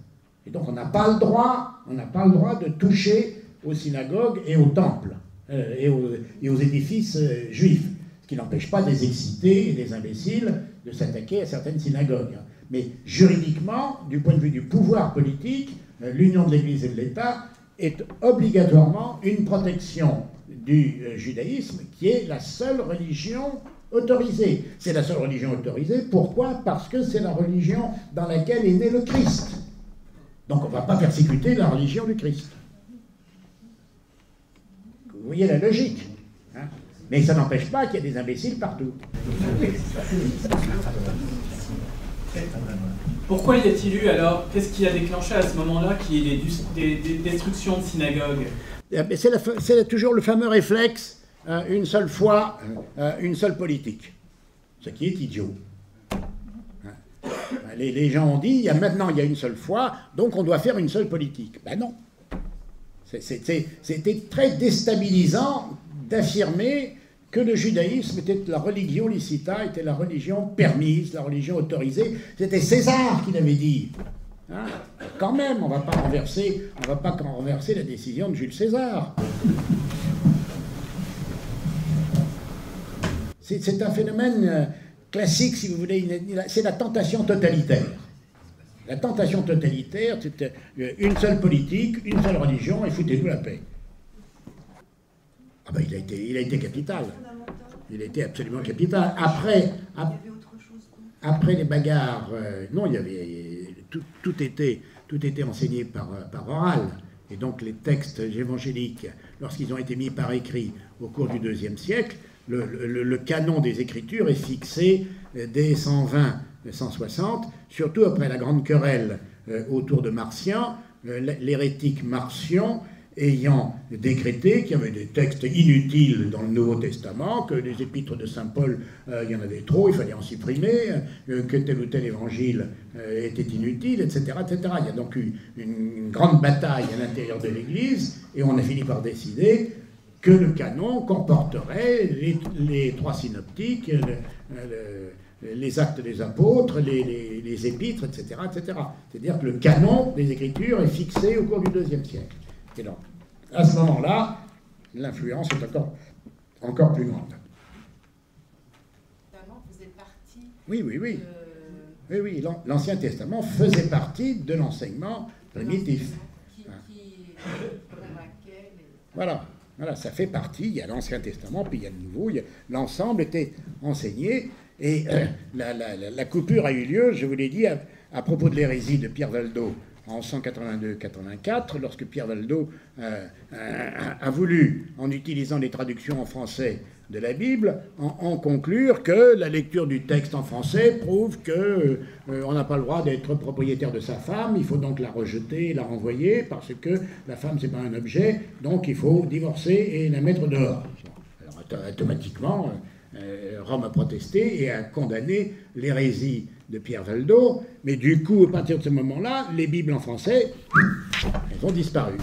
Et donc on n'a pas le droit, on n'a pas le droit de toucher aux synagogues et aux temples. et, aux, édifices juifs, ce qui n'empêche pas des excités et des imbéciles de s'attaquer à certaines synagogues. Mais juridiquement, du point de vue du pouvoir politique, l'union de l'Église et de l'État est obligatoirement une protection du judaïsme qui est la seule religion autorisée. C'est la seule religion autorisée. Pourquoi? Parce que c'est la religion dans laquelle est né le Christ. Donc on ne va pas persécuter la religion du Christ. Vous voyez la logique. Hein? Mais ça n'empêche pas qu'il y ait des imbéciles partout. Pourquoi y a-t-il eu alors? Qu'est-ce qui a déclenché à ce moment-là qu'il y ait des, destructions de synagogues? C'est toujours le fameux réflexe euh, une seule fois, euh, une seule politique. Ce qui est idiot. Hein. Les, gens ont dit, il y a, maintenant il y a une seule foi, donc on doit faire une seule politique. Ben non. C'était très déstabilisant d'affirmer que le judaïsme était la religion licita, était la religion permise, la religion autorisée. C'était César qui l'avait dit. Hein. Quand même, on ne va pas renverser, on va pas renverser la décision de Jules César. C'est un phénomène euh, classique, si vous voulez, c'est la tentation totalitaire. La tentation totalitaire, c'est euh, une seule politique, une seule religion, et foutez-nous la paix. Ah ben, il a été, il a été capital. Il a été absolument capital. Après, après les bagarres, euh, non, il y avait tout, était, tout était enseigné par, par oral. Et donc les textes évangéliques, lorsqu'ils ont été mis par écrit au cours du deuxième siècle, le, canon des Écritures est fixé dès 120-160, surtout après la grande querelle euh, autour de Martien, euh, l'hérétique Marcion ayant décrété qu'il y avait des textes inutiles dans le Nouveau Testament, que les épîtres de Saint Paul, euh, il y en avait trop, il fallait en supprimer, que tel ou tel évangile était inutile, etc., etc. Il y a donc eu une grande bataille à l'intérieur de l'Église, et on a fini par décider que le canon comporterait les, trois synoptiques, les actes des apôtres, les, épîtres, etc. etc. C'est-à-dire que le canon des Écritures est fixé au cours du deuxième siècle. Et donc, à ce moment-là, l'influence est encore, encore plus grande. Oui, oui, oui. Oui, oui, l'Ancien Testament faisait partie de l'enseignement primitif. Voilà. Voilà, ça fait partie, il y a l'Ancien Testament, puis il y a le Nouveau, l'ensemble était enseigné, et euh, la, coupure a eu lieu, je vous l'ai dit, à, propos de l'hérésie de Pierre Valdo en 182-84, lorsque Pierre Valdo euh, a voulu, en utilisant les traductions en français de la Bible, en, conclure que la lecture du texte en français prouve que euh, n'a pas le droit d'être propriétaire de sa femme, il faut donc la rejeter, la renvoyer, parce que la femme c'est pas un objet, donc il faut divorcer et la mettre dehors. Alors automatiquement, euh, Rome a protesté et a condamné l'hérésie de Pierre Valdo, mais du coup, à partir de ce moment-là, les Bibles en français, elles ont disparu.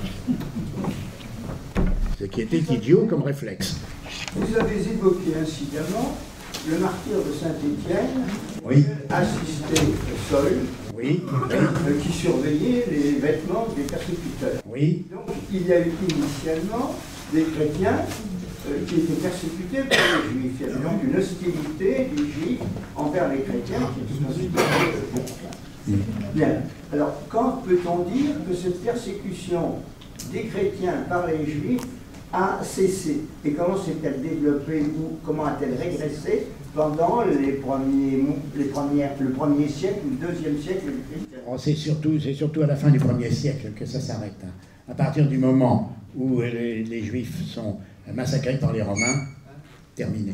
Ce qui était idiot comme réflexe. Vous avez évoqué incidemment le martyr de Saint-Étienne, oui. assisté au sol, oui. Euh, qui surveillait les vêtements des persécuteurs. Oui. Donc il y a eu initialement des chrétiens euh, qui étaient persécutés par les juifs. Il y avait donc une hostilité des juifs envers les chrétiens qui était ensuite Bien. Alors, quand peut-on dire que cette persécution des chrétiens par les juifs a cessé? Et comment s'est-elle développée ou comment a-t-elle régressé pendant les premiers, les premières, le premier siècle ou le deuxième siècle oh, C'est surtout, surtout à la fin du premier siècle que ça s'arrête. Hein. À partir du moment où les, Juifs sont massacrés par les Romains, terminé.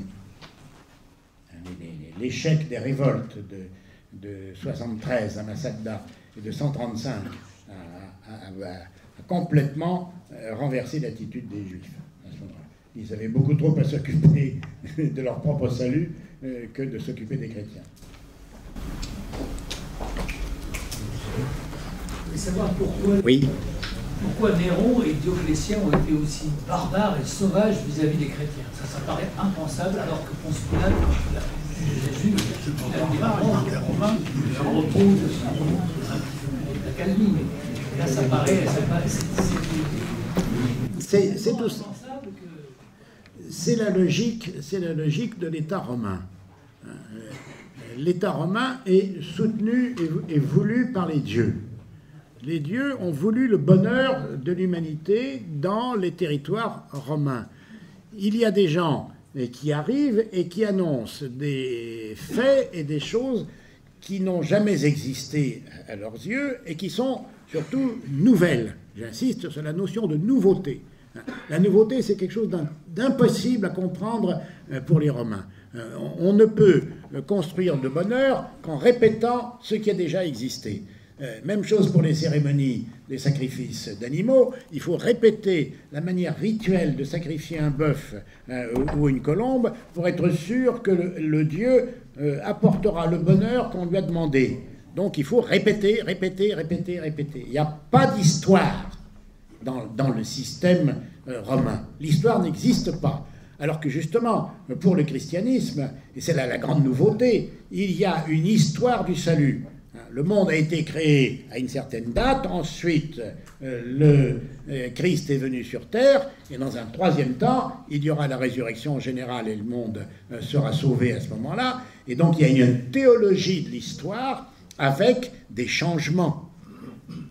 L'échec des révoltes de, de 73 à Massagda et de 135 a complètement euh, renversé l'attitude des Juifs à ce moment-là. Ils avaient beaucoup trop à s'occuper de leur propre salut euh, que de s'occuper des chrétiens. Je savoir pourquoi, oui. Pourquoi Néron et Dioclétien ont été aussi barbares et sauvages vis-à-vis des chrétiens. Ça, ça paraît impensable alors que Ponce Pilate, Jésus, les Romains, repose la calmie. Là, ça paraît. C'est tout. c'est la logique, c'est la logique de l'État romain. L'État romain est soutenu et voulu par les dieux. Les dieux ont voulu le bonheur de l'humanité dans les territoires romains. Il y a des gens qui arrivent et qui annoncent des faits et des choses qui n'ont jamais existé à leurs yeux et qui sont surtout nouvelles. J'insiste sur la notion de nouveauté. La nouveauté, c'est quelque chose d'impossible à comprendre euh, pour les Romains. Euh, on ne peut construire de bonheur qu'en répétant ce qui a déjà existé. Euh, même chose pour les cérémonies des sacrifices d'animaux. Il faut répéter la manière rituelle de sacrifier un bœuf ou une colombe pour être sûr que le, dieu apportera le bonheur qu'on lui a demandé. Donc il faut répéter, répéter, répéter, répéter. Il n'y a pas d'histoire dans, le système euh, romain. L'histoire n'existe pas. Alors que justement, pour le christianisme, et c'est là la grande nouveauté, il y a une histoire du salut. Le monde a été créé à une certaine date, ensuite euh, le euh, Christ est venu sur terre, et dans un troisième temps, il y aura la résurrection générale et le monde sera sauvé à ce moment-là. Et donc il y a une théologie de l'histoire avec des changements,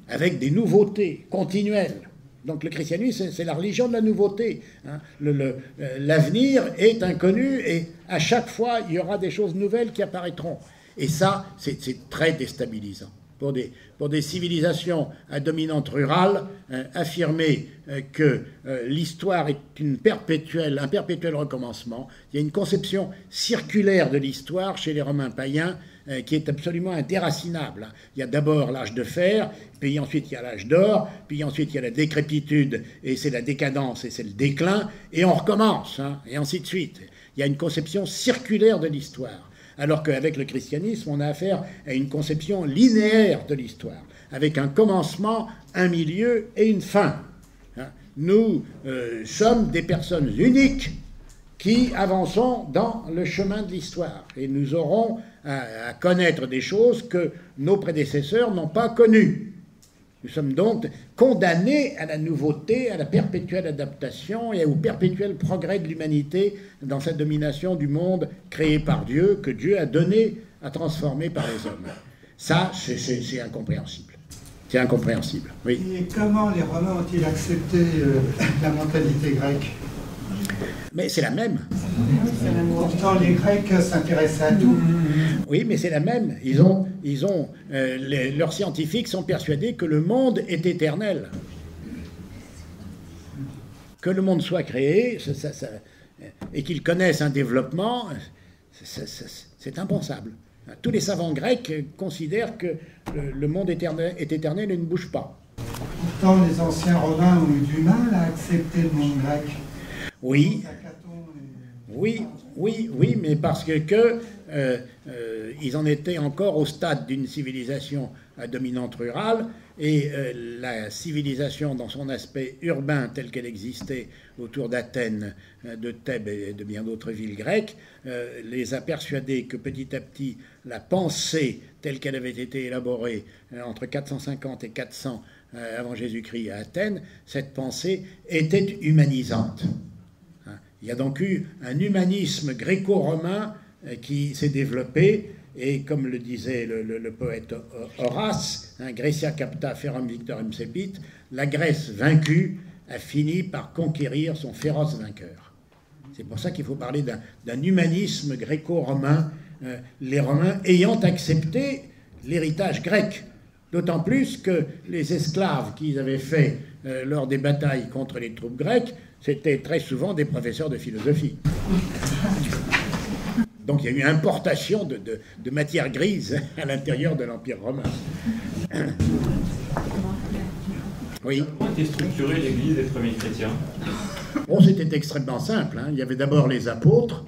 avec des nouveautés continuelles. Donc le christianisme, c'est la religion de la nouveauté. Hein. Euh, l'avenir est inconnu et à chaque fois, il y aura des choses nouvelles qui apparaîtront. Et ça, c'est très déstabilisant. Pour des, pour des, civilisations à dominante rurale, hein, affirmer euh, que euh, l'histoire est une perpétuelle, un perpétuel recommencement, il y a une conception circulaire de l'histoire chez les Romains païens euh, qui est absolument indéracinable. Il y a d'abord l'âge de fer, puis ensuite il y a l'âge d'or, puis ensuite il y a la décrépitude, et c'est la décadence, et c'est le déclin, et on recommence, hein, et ainsi de suite. Il y a une conception circulaire de l'histoire, alors qu'avec le christianisme, on a affaire à une conception linéaire de l'histoire, avec un commencement, un milieu et une fin. Hein? Nous euh, sommes des personnes uniques qui avançons dans le chemin de l'histoire. Et nous aurons à, connaître des choses que nos prédécesseurs n'ont pas connues. Nous sommes donc condamnés à la nouveauté, à la perpétuelle adaptation et au perpétuel progrès de l'humanité dans sa domination du monde créé par Dieu, que Dieu a donné à transformer par les hommes. Ça, c'est incompréhensible. C'est incompréhensible. Oui. Et comment les Romains ont-ils accepté euh, la mentalité grecque? Mais c'est la même. Pourtant, les Grecs s'intéressaient à tout. Oui, mais c'est la même. Ils ont, ils ont, euh, leurs scientifiques sont persuadés que le monde est éternel. Que le monde soit créé et qu'ils connaissent un développement, c'est impensable. Tous les savants grecs considèrent que le, monde éternel, est éternel et ne bouge pas. Pourtant, les anciens romains ont eu du mal à accepter le monde grec. Oui. Oui, oui, oui, mais parce que, euh, euh, ils en étaient encore au stade d'une civilisation à dominante rurale et euh, la civilisation dans son aspect urbain tel qu'elle existait autour d'Athènes, de Thèbes et de bien d'autres villes grecques les a persuadés que petit à petit la pensée telle qu'elle avait été élaborée entre 450 et 400 avant Jésus-Christ à Athènes, cette pensée était humanisante. Il y a donc eu un humanisme gréco-romain euh, qui s'est développé, et comme le disait le, poète Horace, hein, Grecia capta ferum victorem sepit, la Grèce vaincue a fini par conquérir son féroce vainqueur. C'est pour ça qu'il faut parler d'un humanisme gréco-romain, euh, les Romains ayant accepté l'héritage grec. D'autant plus que les esclaves qu'ils avaient fait euh, lors des batailles contre les troupes grecques c'était très souvent des professeurs de philosophie. Donc il y a eu importation de, de, matière grise à l'intérieur de l'Empire romain. Oui. Comment était structurée l'Église des premiers chrétiens? Bon, c'était extrêmement simple. Hein. Il y avait d'abord les apôtres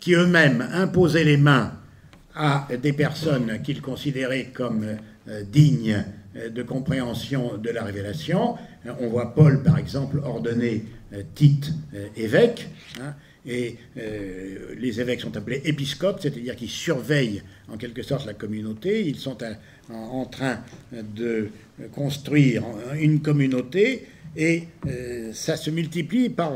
qui eux-mêmes imposaient les mains à des personnes qu'ils considéraient comme euh, dignes de compréhension de la révélation. Euh, on voit Paul, par exemple, ordonner euh, Tite évêque, hein, et les évêques sont appelés épiscopes, c'est-à-dire qu'ils surveillent en quelque sorte la communauté. Ils sont en, train de construire une communauté, et ça se multiplie par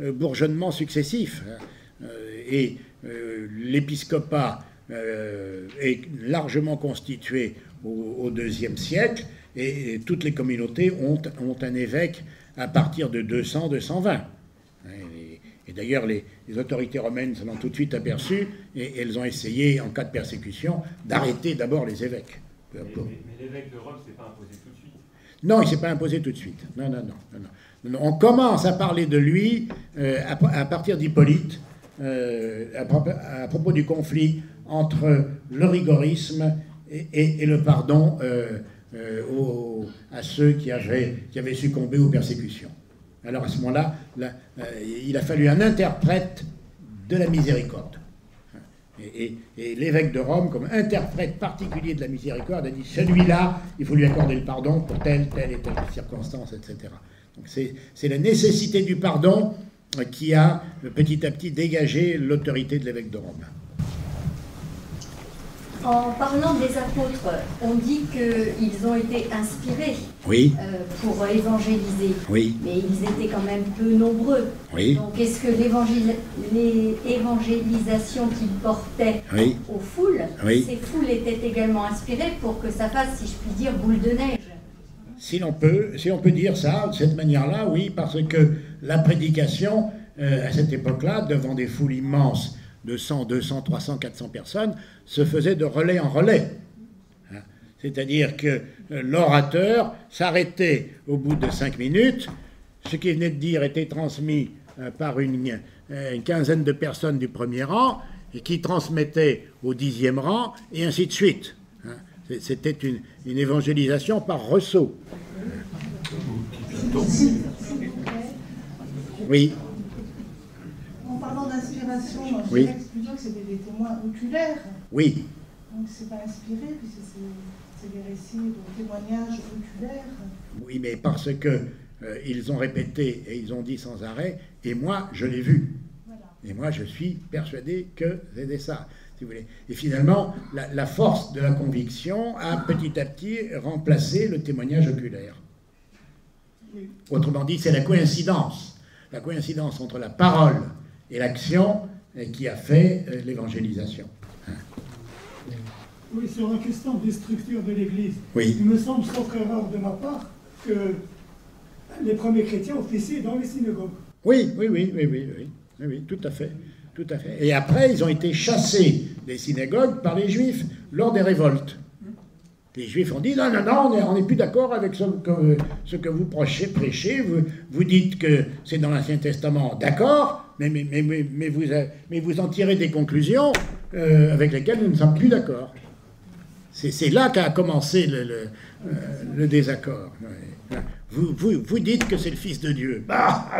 bourgeonnements successifs. Hein. et l'épiscopat est largement constitué au, IIe siècle, et, toutes les communautés ont, ont, un évêque à partir de 200-220. Et, d'ailleurs, les, autorités romaines s'en ont tout de suite aperçues, et, elles ont essayé, en cas de persécution, d'arrêter d'abord les évêques. Mais, l'évêque de Rome ne s'est pas imposé tout de suite? Non, il ne s'est pas imposé tout de suite. Non, non, non. On commence à parler de lui euh, à, partir d'Hippolyte, euh, à, propos du conflit entre le rigorisme et, le pardon euh, euh, à ceux qui avaient, succombé aux persécutions. Alors à ce moment-là, euh, il a fallu un interprète de la miséricorde. Et, l'évêque de Rome, comme interprète particulier de la miséricorde, a dit celui-là, il faut lui accorder le pardon pour telle, telle et telle circonstance, etc. Donc c'est la nécessité du pardon qui a petit à petit dégagé l'autorité de l'évêque de Rome. En parlant des apôtres, on dit qu'ils ont été inspirés oui. Euh, pour évangéliser. Oui. Mais ils étaient quand même peu nombreux. Oui. Donc est-ce que l'évangélisation qu'ils portaient aux foules, ces foules étaient également inspirées pour que ça fasse, si je puis dire, boule de neige? Si l'on peut, si on peut dire ça de cette manière-là, oui, parce que la prédication, euh, à cette époque-là, devant des foules immenses, de 100, 200, 300, 400 personnes, se faisait de relais en relais. Hein. C'est-à-dire que euh, l'orateur s'arrêtait au bout de cinq minutes, ce qu'il venait de dire était transmis euh, par euh, une, quinzaine de personnes du premier rang, et qui transmettait au dixième rang, et ainsi de suite. Hein. C'était une, une évangélisation par ressaut. Oui d'inspiration, je oui. dirais plutôt que c'était des témoins oculaires. Oui. Donc c'est pas inspiré, puisque c'est des récits de témoignages oculaires. Oui, mais parce que euh, ils ont répété et ils ont dit sans arrêt, et moi je l'ai vu. Et moi je suis persuadé que c'était ça. Si vous voulez. Et finalement, la, la, force de la conviction a petit à petit remplacé le témoignage oculaire. Autrement dit, c'est la coïncidence. La coïncidence entre la parole et l'action qui a fait euh, l'évangélisation. Oui, sur la question des structures de l'Église, oui. il me semble, sauf erreur de ma part, que les premiers chrétiens officiaient dans les synagogues. Oui, oui, oui, oui, oui, oui, oui, oui, tout à fait. Tout à fait. Et après, ils ont été chassés des synagogues par les Juifs lors des révoltes. Les Juifs ont dit non, non, non, on n'est plus d'accord avec ce que, ce que vous prêchez. prêchez. Vous, vous dites que c'est dans l'Ancien Testament, d'accord, mais, mais, vous, en tirez des conclusions euh, avec lesquelles nous ne sommes plus d'accord. C'est là qu'a commencé le, euh, désaccord. Vous, dites que c'est le Fils de Dieu. Bah,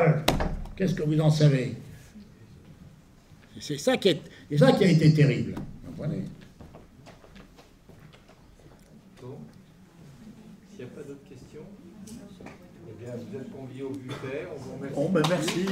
qu'est-ce que vous en savez? C'est ça, qui ça qui a été terrible. Vous comprenez? Vous êtes conviés au buffet. On vous remercie. Bon, ben merci.